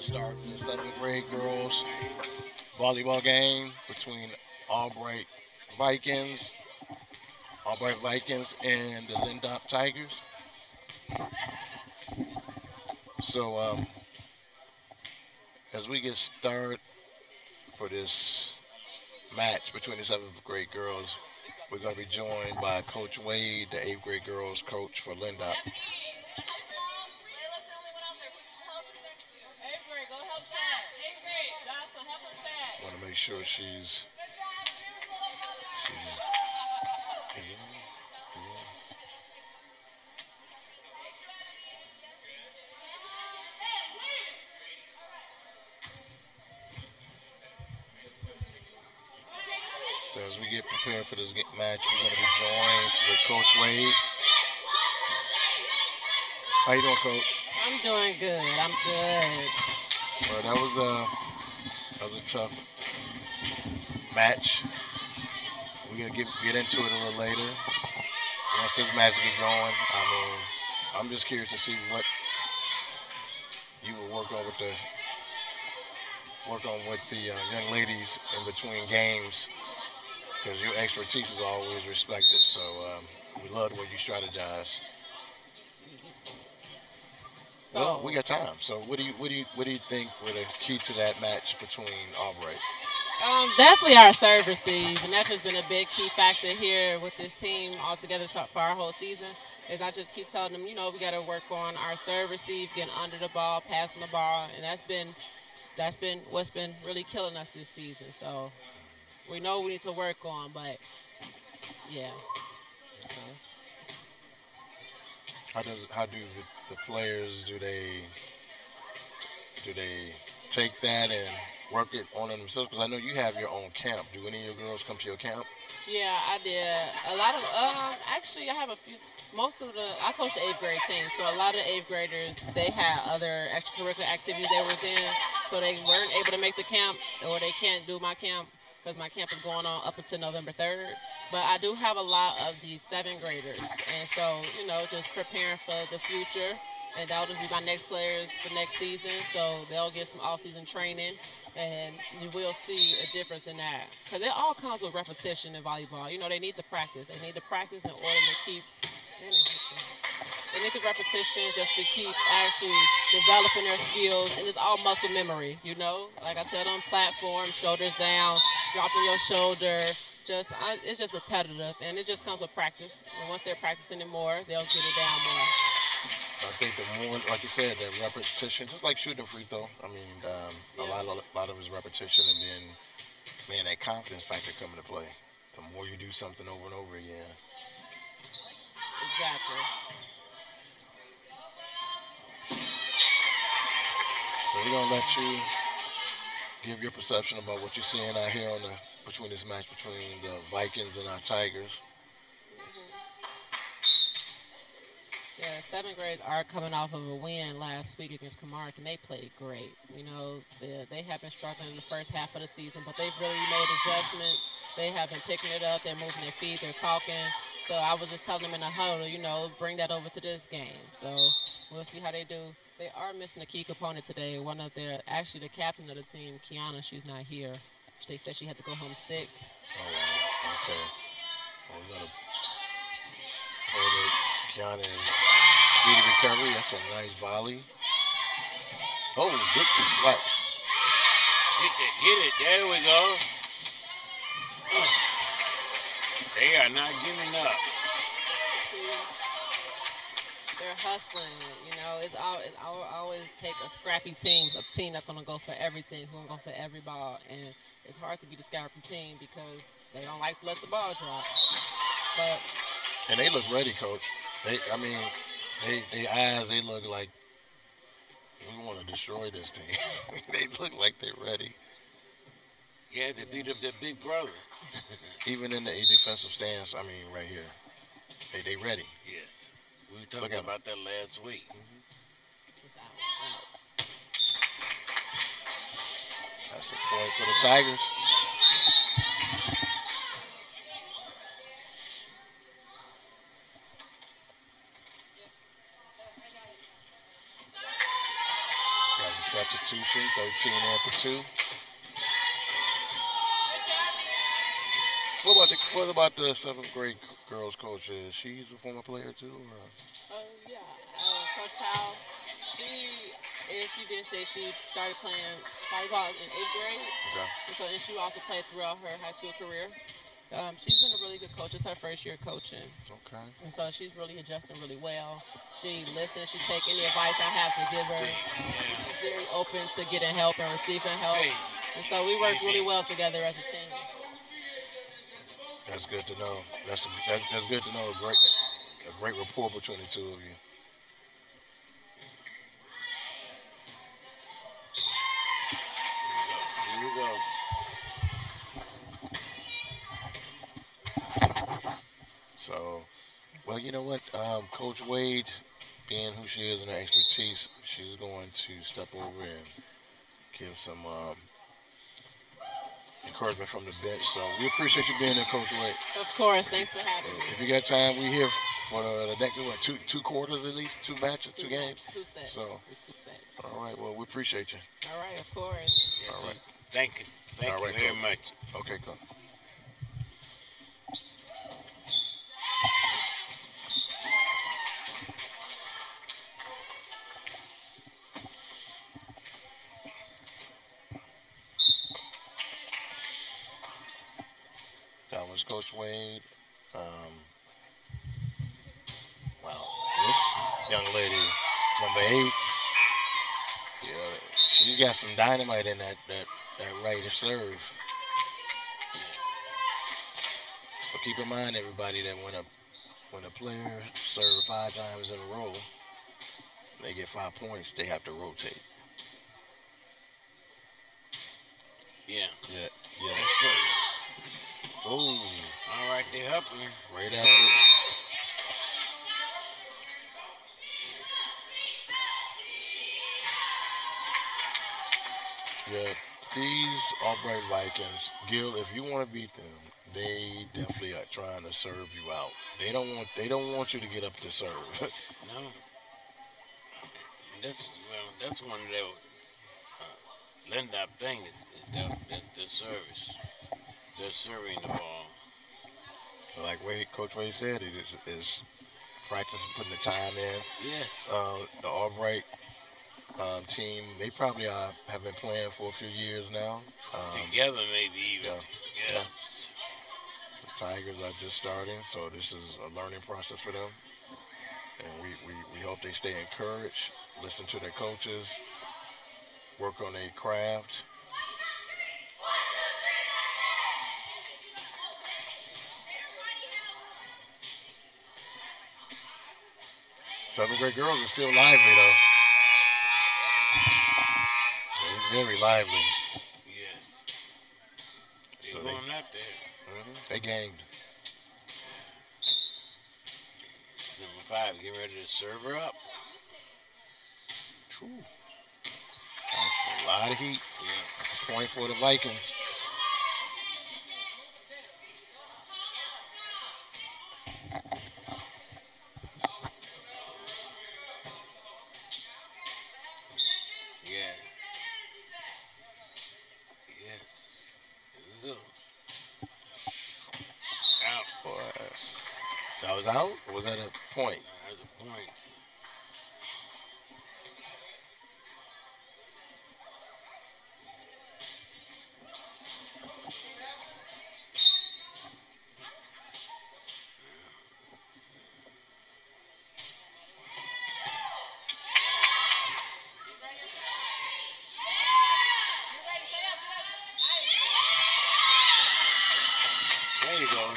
[SPEAKER 2] To start the seventh grade girls volleyball game between Albright Vikings, Albright Vikings, and the Lindop Tigers. So, um, as we get started for this match between the seventh grade girls, we're going to be joined by Coach Wade, the eighth grade girls coach for Lindop. She's. So as we get prepared for this match, we're going to be joined with Coach Wade. How you doing, Coach?
[SPEAKER 3] I'm doing good. I'm good.
[SPEAKER 2] Well, that was a that was a tough match. We're gonna get get into it a little later. Once this match get going, I mean, I'm just curious to see what you will work on with the work on with the uh, young ladies in between games because your expertise is always respected. So um, we love way you strategize.
[SPEAKER 3] So,
[SPEAKER 2] well, we got time. So what do you what do you what do you think were the key to that match between Albright?
[SPEAKER 3] Um, definitely our serve receive, and that's just been a big key factor here with this team altogether so- for our whole season. Is I just keep telling them, you know, we got to work on our serve receive, getting under the ball, passing the ball, and that's been that's been what's been really killing us this season. So we know we need to work on, but yeah. So,
[SPEAKER 2] How does how do the, the players do they do they take that and work it on it themselves? Because I know you have your own camp. Do any of your girls come to your camp?
[SPEAKER 3] Yeah, I did. A lot of um actually I have a few most of the I coach the eighth grade team, so a lot of eighth graders they had other extracurricular activities they was in, so they weren't able to make the camp or they can't do my camp because my camp is going on up until November 3rd. But I do have a lot of these seventh graders, and so you know just preparing for the future, and that'll just be my next players for next season. So they'll get some off-season training, and you will see a difference in that because it all comes with repetition in volleyball. You know they need to practice. They need to practice in order to keep. They need the repetition just to keep actually developing their skills, and it's all muscle memory. You know, like I tell them, platform, shoulders down, dropping your shoulder. Just it's just repetitive, and it just comes with practice. And once they're practicing it more, they'll get it down more.
[SPEAKER 2] I think the more, like you said, that repetition, just like shooting a free throw. I mean, um, a lot of a lot of it is repetition, and then man, that confidence factor come into play. The more you do something over and over again.
[SPEAKER 3] Exactly.
[SPEAKER 2] So we're gonna let you give your perception about what you're seeing out here on the between this match between the Vikings and our Tigers.
[SPEAKER 3] Yeah, seventh grades are coming off of a win last week against Komarek, and they played great. You know, they, they have been struggling in the first half of the season, but they've really made adjustments. They have been picking it up. They're moving their feet. They're talking. So I was just telling them in the huddle, you know, bring that over to this game. So we'll see how they do. They are missing a key component today. One of their, actually, the captain of the team, Kiana, she's not here. They said she had to go home sick.
[SPEAKER 2] Oh wow. Okay. Well, we're gonna pray that Kiana is speedy recovery. That's a nice volley. Oh, good reflex.
[SPEAKER 1] Hit it, hit it. There we go. They are not giving up.
[SPEAKER 3] They're hustling. You know, it's all it al- always take a scrappy team, a team that's gonna go for everything, who's gonna go for every ball, and it's hard to be the scrappy team because they don't like to let the ball drop. But
[SPEAKER 2] And they look ready, coach. They, I mean, they, they eyes, they look like we want to destroy this team. they look like they're ready,
[SPEAKER 1] Yeah, they beat up their big brother.
[SPEAKER 2] even in the defensive stance. I mean, right here, they they ready.
[SPEAKER 1] Yes. We were talking
[SPEAKER 2] 'em.
[SPEAKER 1] about that last week.
[SPEAKER 3] out, out.
[SPEAKER 2] That's a point for the Tigers. Got to set the Tucci, 13 in for two. What about the what about the seventh grade girls coach? Is she's a former player too? Or?
[SPEAKER 3] Oh yeah, uh, Coach Powell. She, if she did say she started playing volleyball in eighth grade,
[SPEAKER 2] Okay.
[SPEAKER 3] and so and she also played throughout her high school career. Um, she's been a really good coach. It's her first year coaching,
[SPEAKER 2] Okay.
[SPEAKER 3] and so she's really adjusting really well. She listens. She takes any advice I have to give her. She's very open to getting help and receiving help, and so we work really well together as a team.
[SPEAKER 2] That's good to know. That's that, that's good to know. A great a great rapport between the two of you. Well, you know what, um, Coach Wade, being who she is and her expertise, she's going to step over and give some um, encouragement from the bench. So we appreciate you being there, Coach Wade.
[SPEAKER 3] Of course, thanks for having me.
[SPEAKER 2] If you got time, we here for the, the next what two two quarters at least, two matches, two games.
[SPEAKER 3] Two sets.
[SPEAKER 2] So-
[SPEAKER 3] it's two sets.
[SPEAKER 2] All right. Well, we appreciate you.
[SPEAKER 3] All right, of course.
[SPEAKER 1] Yes,
[SPEAKER 2] All
[SPEAKER 1] sir.
[SPEAKER 2] right.
[SPEAKER 1] Thank you. Thank
[SPEAKER 2] All
[SPEAKER 1] you
[SPEAKER 2] right,
[SPEAKER 1] very
[SPEAKER 2] Coach.
[SPEAKER 1] much.
[SPEAKER 2] Okay, cool. That was Coach Wade. Um, wow, this young lady, number eight, yeah, she got some dynamite in that that that right to serve. So keep in mind, everybody, that when a when a player serves five times in a row, they get five points. They have to rotate.
[SPEAKER 1] Yeah.
[SPEAKER 2] Yeah, yeah. Oh,
[SPEAKER 1] All right, they're helping.
[SPEAKER 2] right after. Yeah, these Albright Vikings, Gil. If you want to beat them, they definitely are trying to serve you out. They don't want. They don't want you to get up to serve.
[SPEAKER 1] No. That's well. That's one of their uh, Lindop thing. Is, is the, that's the service. They're serving the ball.
[SPEAKER 2] like Wade, Coach Wade said, it is, is practicing, putting the time in.
[SPEAKER 1] Yes.
[SPEAKER 2] Uh, the Albright um, team, they probably uh, have been playing for a few years now. Um,
[SPEAKER 1] Together, maybe even.
[SPEAKER 2] yeah,
[SPEAKER 1] Yeah.
[SPEAKER 2] yeah. the Tigers are just starting, so this is a learning process for them. And we, we, we hope they stay encouraged, listen to their coaches, work on their craft. Seventh grade girls are still lively though. They're very lively.
[SPEAKER 1] Yes. They're
[SPEAKER 2] So they-
[SPEAKER 1] going out there.
[SPEAKER 2] hmm They gamed.
[SPEAKER 1] Number five, getting ready to serve her up.
[SPEAKER 2] True. That's a lot of heat.
[SPEAKER 1] Yeah.
[SPEAKER 2] That's a point for the Vikings.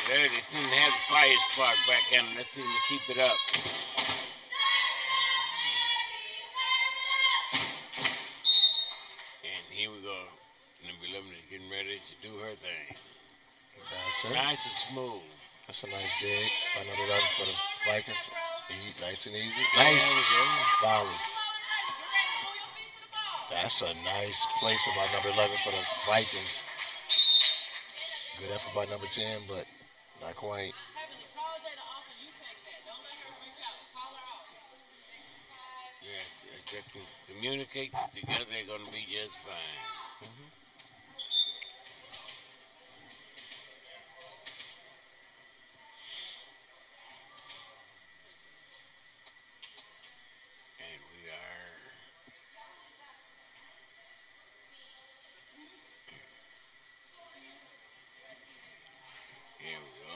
[SPEAKER 1] There. They seem to have the fire spark back in them. Let's see them to keep it up. And here we go. Number 11 is getting ready to do her thing.
[SPEAKER 2] That's it.
[SPEAKER 1] Nice and smooth.
[SPEAKER 2] That's a nice dig. Another run for the Vikings. Nice and easy. Nice
[SPEAKER 1] we
[SPEAKER 2] That's a nice placement by number 11 for the Vikings. Good effort by number 10, but not quite.
[SPEAKER 1] Yes, communicate together, they're going to be just fine. And we are. Here we go.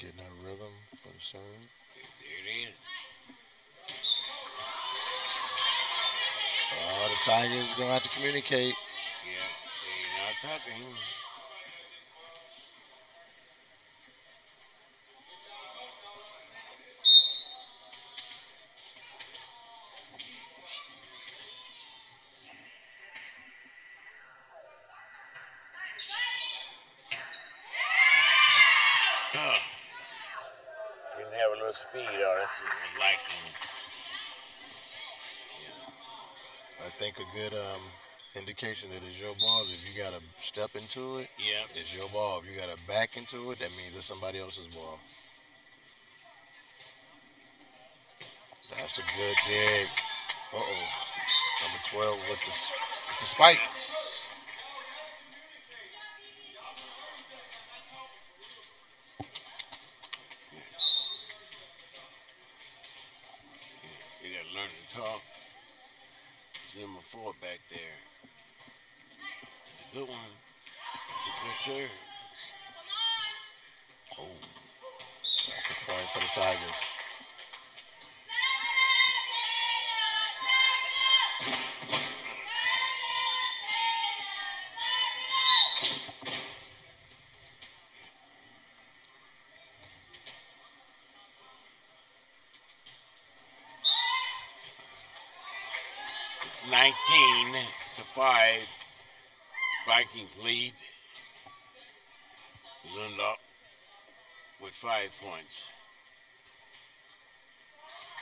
[SPEAKER 2] Getting that rhythm serve.
[SPEAKER 1] There it is.
[SPEAKER 2] Oh, the Tigers gonna have to communicate. Good um, indication that it's your ball if you gotta step into it,
[SPEAKER 1] yeah.
[SPEAKER 2] it's your ball. If you gotta back into it, that means it's somebody else's ball. That's a good dig. Uh oh. Number 12 with the, with the spike.
[SPEAKER 1] There. It's a good one. 19 to 5. Vikings lead. Lindop with five points.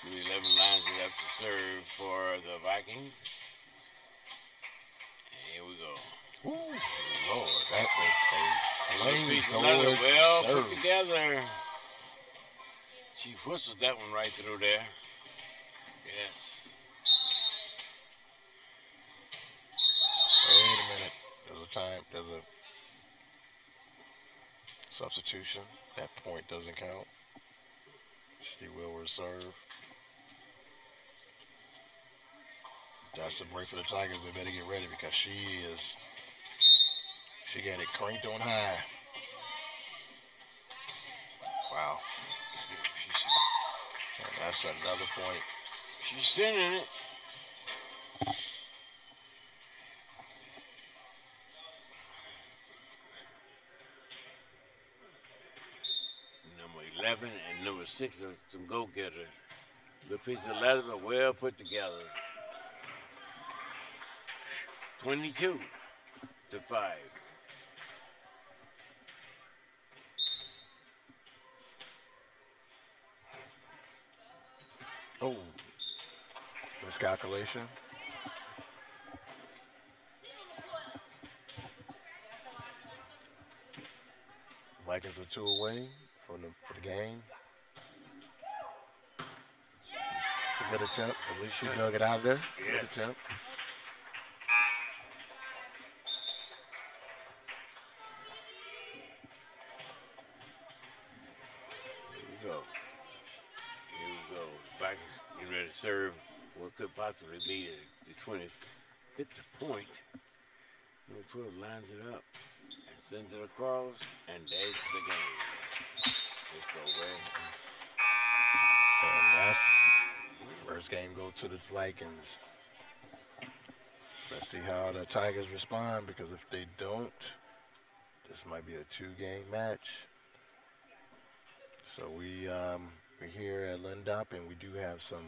[SPEAKER 1] Number 11 lines up to serve for the Vikings. And here we go.
[SPEAKER 2] Ooh, Lord, that is a flame
[SPEAKER 1] another well put
[SPEAKER 2] serve.
[SPEAKER 1] together. She whistled that one right through there. Yes.
[SPEAKER 2] A substitution. That point doesn't count. She will reserve. That's a break for the Tigers. They better get ready because she is. She got it cranked on high. Wow. That's another point.
[SPEAKER 1] She's sending it. Number 11 6 are some go-getters. Little piece of leather, but well put together. 22 to 5.
[SPEAKER 2] Oh. Miscalculation. Vikings are two away from the, for the game. It's a good attempt. At least she dug it out of there. Good
[SPEAKER 1] Yes.
[SPEAKER 2] attempt.
[SPEAKER 1] Here we go. Here we go. Vikings getting ready to serve what could possibly be the, the 25th point. Number 12 lines it up and sends it across, and there's the game. It's over.
[SPEAKER 2] And that's first game go to the Vikings. Let's see how the Tigers respond because if they don't, this might be a two-game match. So we um, we're here at Lindop and we do have some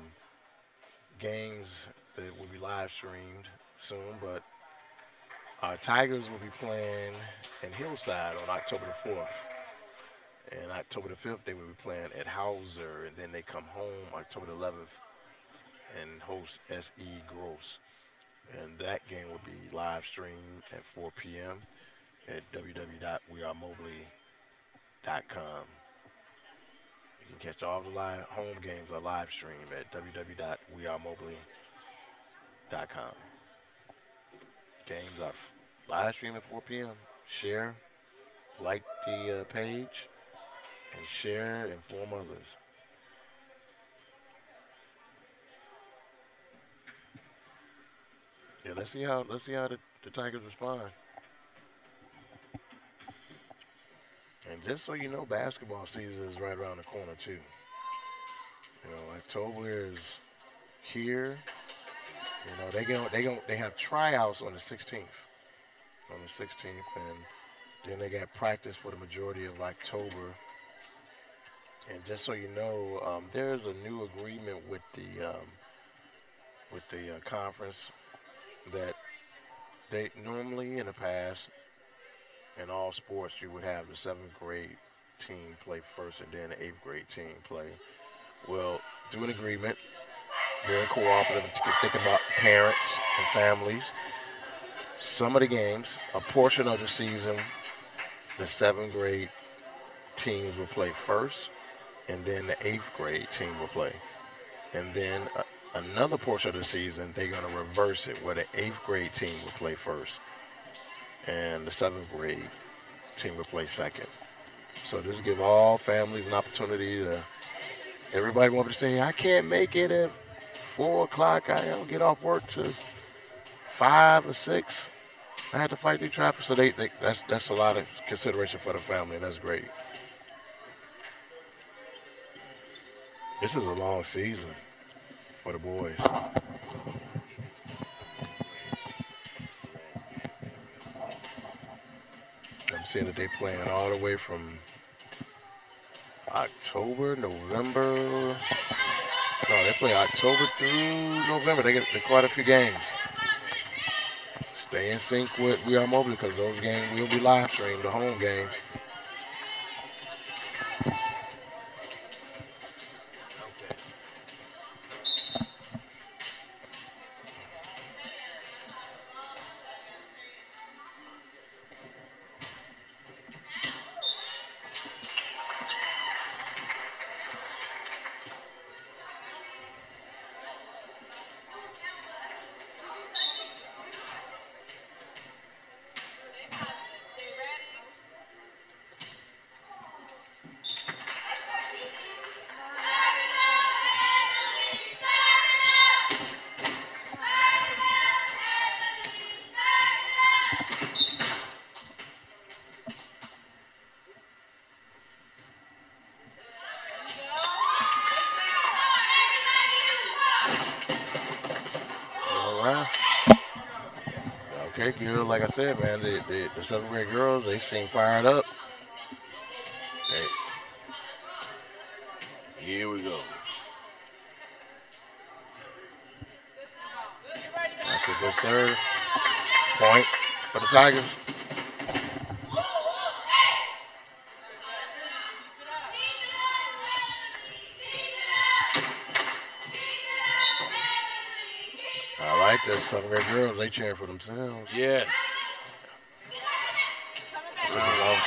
[SPEAKER 2] games that will be live streamed soon, but our Tigers will be playing in Hillside on October the 4th. And October the 5th, they will be playing at Hauser, and then they come home October the 11th and host S.E. Gross. and that game will be live streamed at 4 p.m. at www.wermobley.com. You can catch all the live home games are live streamed at www.wermobley.com. Games are live streamed at 4 p.m. Share, like the uh, page, and share, inform others. Yeah, let's see how let's see how the, the Tigers respond. And just so you know, basketball season is right around the corner too. You know, October is here. You know, they go they go they have tryouts on the 16th. On the 16th, and then they got practice for the majority of October. And just so you know, um, there's a new agreement with the um, with the uh, conference that they normally in the past in all sports you would have the seventh grade team play first and then the eighth grade team play. Well, do an agreement, very cooperative, think about parents and families. Some of the games, a portion of the season, the seventh grade teams will play first, and then the eighth grade team will play. And then uh, another portion of the season, they're going to reverse it where the eighth grade team will play first and the seventh grade team will play second. So this give all families an opportunity to, everybody want to say, I can't make it at four o'clock. I don't get off work to five or six. I had to fight the traffic. So they, they that's, that's a lot of consideration for the family and that's great. This is a long season for the boys. I'm seeing that they playing all the way from October, November. No, they play October through November. They get quite a few games. Stay in sync with We Are Mobley because those games will be live streamed, the home games. Like I said, man, the, the, the seventh grade girls, they seem fired up. Hey.
[SPEAKER 1] Here we go.
[SPEAKER 2] That's a good serve. Point for the Tigers. Girls, they cheer for themselves.
[SPEAKER 1] Yeah.
[SPEAKER 2] Um,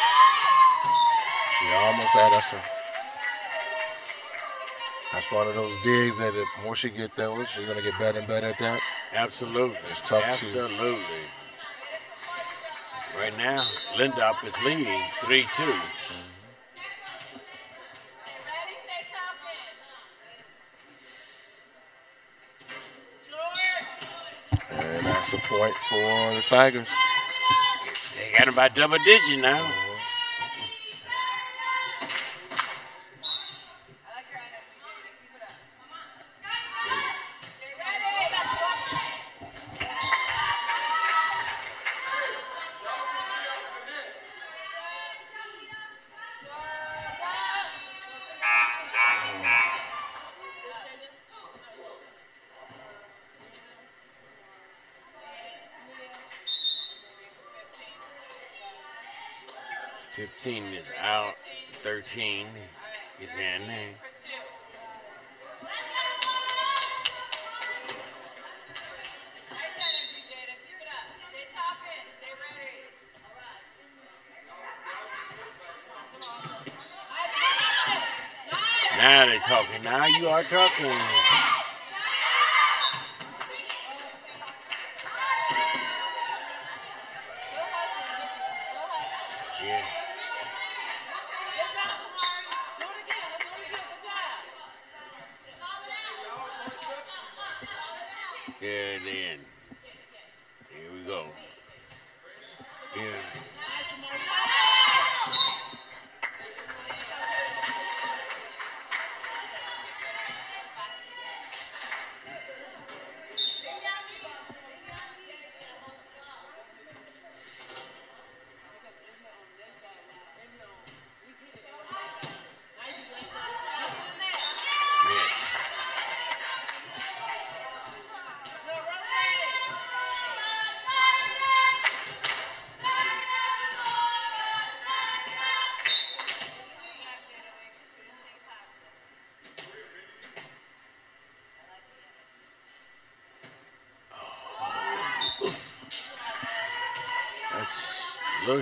[SPEAKER 2] she almost had us. Uh, that's one of those digs that the more she get those, she's gonna get better and better at that.
[SPEAKER 1] Absolutely.
[SPEAKER 2] It's tough
[SPEAKER 1] Absolutely. Right now, Lindop is leading 3 2.
[SPEAKER 2] The point for the Tigers.
[SPEAKER 1] They got him by double digit now. 17 is in. Now they're talking. Now you are talking.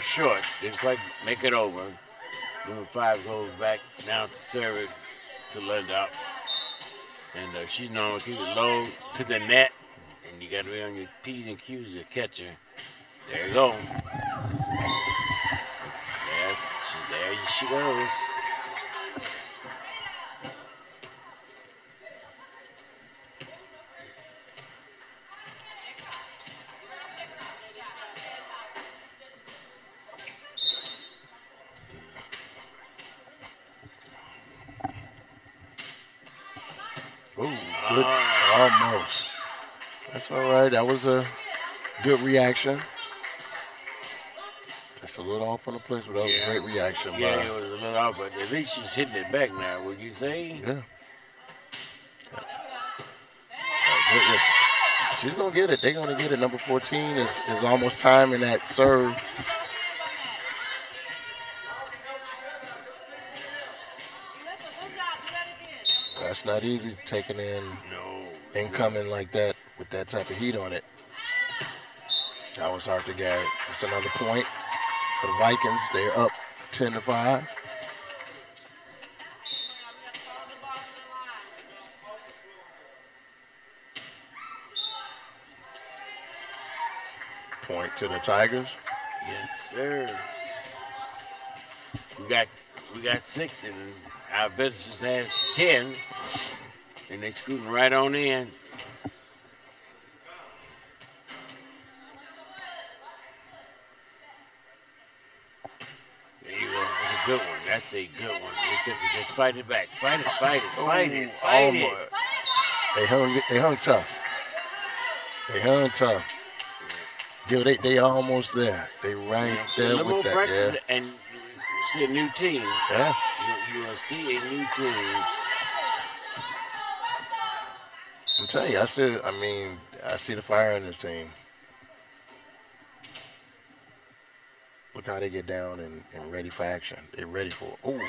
[SPEAKER 1] Short. Didn't quite make it over. Number five goes back down to serve it to Linda. And uh, she's known to keep it low to the net. And you got to be on your P's and Q's to catch her. There you go. There, she, there she goes.
[SPEAKER 2] That was a good reaction. That's a little off on the place, but that was
[SPEAKER 1] Yeah.
[SPEAKER 2] a great reaction.
[SPEAKER 1] Yeah,
[SPEAKER 2] by-
[SPEAKER 1] it was a little off, but at least she's hitting it back now, would you say?
[SPEAKER 2] Yeah. She's gonna get it. They're gonna get it. Number 14 is, is almost time in that serve. That's not easy taking in
[SPEAKER 1] No.
[SPEAKER 2] incoming like that that type of heat on it. That was hard to get. That's another point for the Vikings. They're up 10 to 5. Point to the Tigers.
[SPEAKER 1] Yes, sir. We got we got six, and our business has ten, and they scooting right on in. There you go. That's a good one. That's a good one. We just- fight it back. Fight it. Fight it. Fight it. Fight
[SPEAKER 2] Almost.
[SPEAKER 1] it.
[SPEAKER 2] They hung. They hung tough. They hung tough. Yeah, they they almost there. They right
[SPEAKER 1] So
[SPEAKER 2] there with that. Yeah.
[SPEAKER 1] and see a new team.
[SPEAKER 2] Yeah.
[SPEAKER 1] You, you will see a new team.
[SPEAKER 2] I'm telling you, I see. I mean, I see the fire in this team. Look how they get down and, and ready for action. They're ready for. Oh,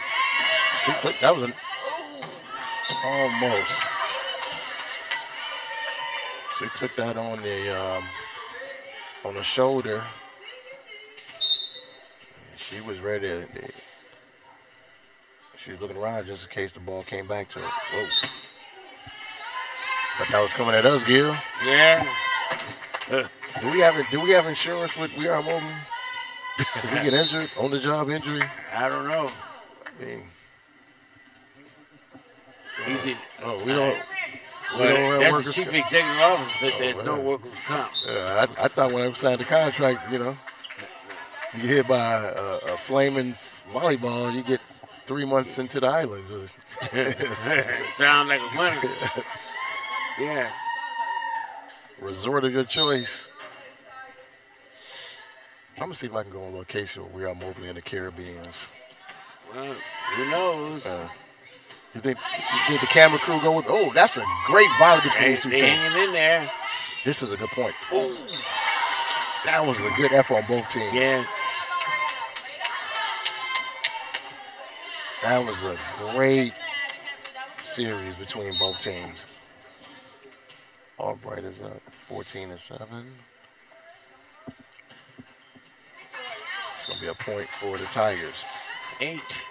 [SPEAKER 2] she took that was an almost. She took that on the um, on the shoulder. She was ready. To, she was looking around just in case the ball came back to her. Whoa. But that was coming at us, Gill.
[SPEAKER 1] Yeah.
[SPEAKER 2] Do we have it? do we have insurance with We Are Mobley? If he get injured, on the job injury,
[SPEAKER 1] I don't know.
[SPEAKER 2] I mean,
[SPEAKER 1] Easy.
[SPEAKER 2] oh, we don't. We
[SPEAKER 1] Well,
[SPEAKER 2] don't have
[SPEAKER 1] that's the chief executive officer said there's
[SPEAKER 2] Oh,
[SPEAKER 1] no workers' comp.
[SPEAKER 2] Yeah, I, I thought when I signed the contract, you know, you get hit by a, a flaming volleyball, you get three months into the islands.
[SPEAKER 1] Sound like a money. yes.
[SPEAKER 2] Resort of your choice. I'm gonna see if I can go on location where we are mobile in the Caribbean.
[SPEAKER 1] Well, who knows?
[SPEAKER 2] Uh, you think think the camera crew go with? Oh, that's a great volley between these two teams.
[SPEAKER 1] hanging in there.
[SPEAKER 2] This is a good point. Oh, that was a good effort on both teams.
[SPEAKER 1] Yes.
[SPEAKER 2] That was a great series between both teams. Albright is up 14 to 7. It's going to be a point for the Tigers.
[SPEAKER 1] Eight.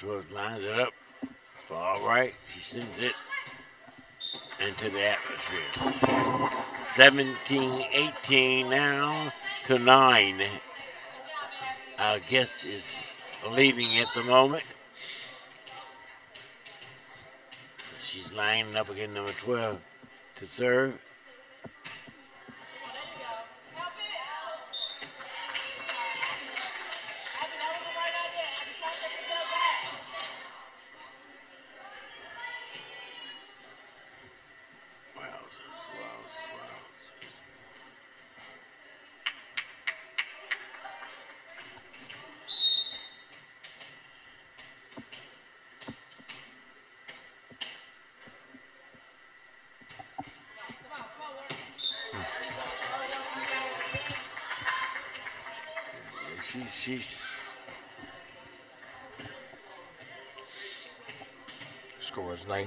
[SPEAKER 1] 12 lines it up. All right, she sends it into the atmosphere. 17, 18 now to 9. Our guest is leaving at the moment. So she's lining up again, number 12 to serve.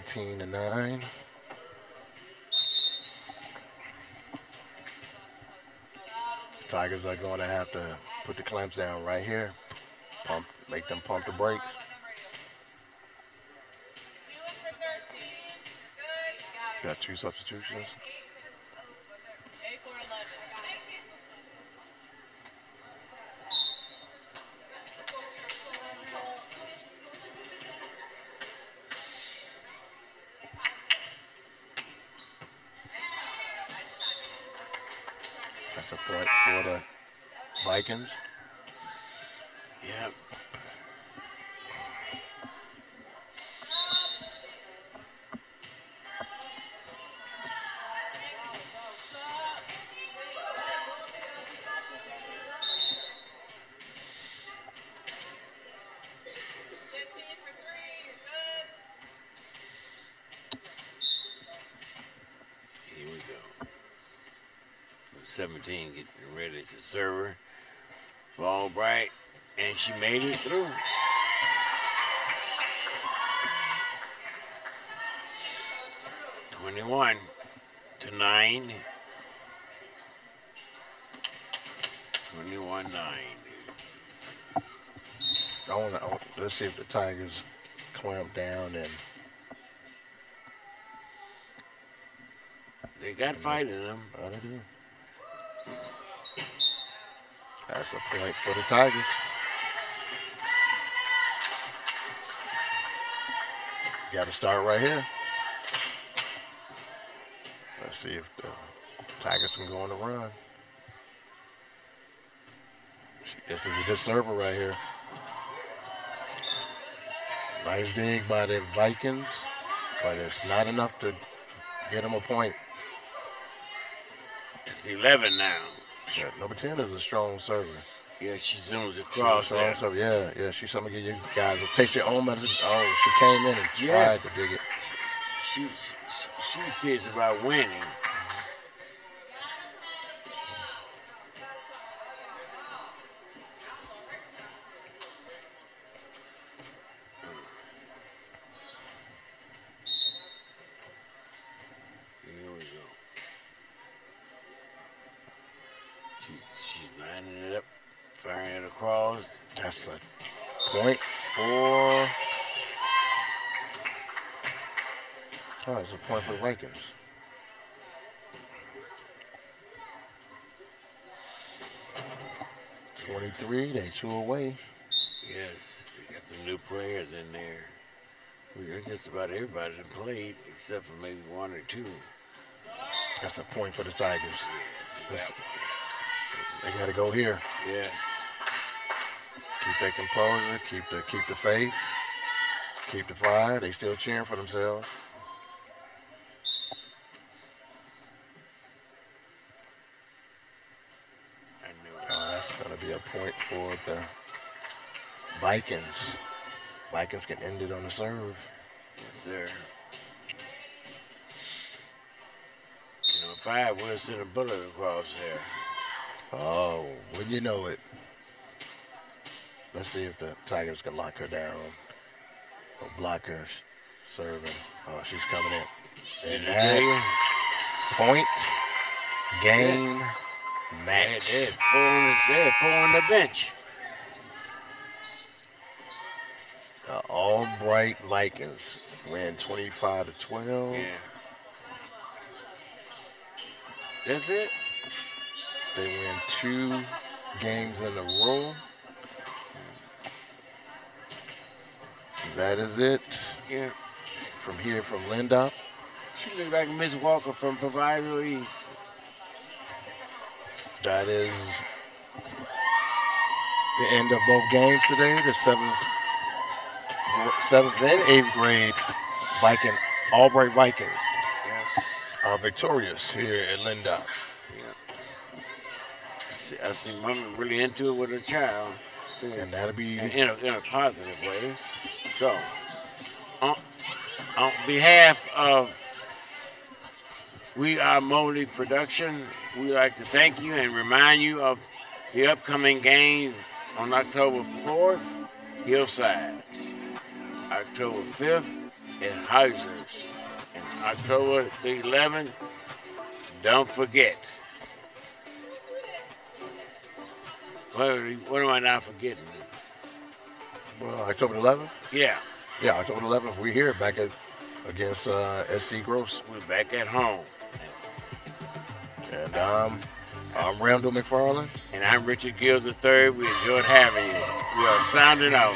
[SPEAKER 2] 19 to 9. Tigers are going to have to put the clamps down right here. Pump, make them pump the brakes. Got two substitutions.
[SPEAKER 1] 17 getting ready to serve her. Ball bright, and she made it through. Twenty-one to nine. Twenty-one nine.
[SPEAKER 2] I want to let's see if the Tigers clamp down and.
[SPEAKER 1] They got fight in them.
[SPEAKER 2] I do. That's a point for the Tigers. Got to start right here. Let's see if the Tigers can go on the run. This is a good server right here. Nice dig by the Vikings, but it's not enough to get them a point.
[SPEAKER 1] It's 11 now.
[SPEAKER 2] Yeah, number 10 is a strong server.
[SPEAKER 1] Yeah, she zooms across
[SPEAKER 2] she there. Server. Yeah, yeah, she's something to give you guys a taste your own medicine. Oh, she came in and yes. tried to dig it.
[SPEAKER 1] She, she, she says about winning.
[SPEAKER 2] Point for. Oh, it's a point for Vikings. Twenty-three. They two away.
[SPEAKER 1] Yes, we got some new players in there. We got just about everybody that played, except for maybe one or two.
[SPEAKER 2] That's a point for the Tigers. Yes, they got to go here.
[SPEAKER 1] Yes.
[SPEAKER 2] Keep their composure, keep the keep the faith, keep the fire. They still cheering for themselves. Oh, that's gonna be a point for the Vikings. Vikings can end it on the serve.
[SPEAKER 1] Yes, sir. You know, five will send a bullet across there.
[SPEAKER 2] Oh, wouldn't you know it? Let's see if the Tigers can lock her down or block her serving. Oh, she's coming in. And that's point game yeah. match.
[SPEAKER 1] They had, four on the, they four on the bench.
[SPEAKER 2] Uh, Albright Vikings win 25 to 12.
[SPEAKER 1] Yeah. That's it.
[SPEAKER 2] They win two games in a row. That is it
[SPEAKER 1] Yeah.
[SPEAKER 2] from here from Lindop.
[SPEAKER 1] She look like Miss Walker from Proviso East.
[SPEAKER 2] That is the end of both games today. The seventh, seventh and eighth grade Viking Albright Vikings
[SPEAKER 1] Yes.
[SPEAKER 2] are victorious here at Lindop.
[SPEAKER 1] I see, I see mama really into it with her child.
[SPEAKER 2] And that'll be
[SPEAKER 1] in a, in a positive way. So, on, on behalf of We Are Mobley Production, we'd like to thank you and remind you of the upcoming games on October 4th, Hillside. October 5th in Heisers. And October the 11th, don't forget. What, what am I not forgetting?
[SPEAKER 2] well, October 11th.
[SPEAKER 1] Yeah,
[SPEAKER 2] Yeah, October 11th. We're here back at against uh, S.E. Gross.
[SPEAKER 1] we're back at home.
[SPEAKER 2] And um, I'm Randall McFarland.
[SPEAKER 1] And I'm Richard Gill III. We enjoyed having you. We are sounding out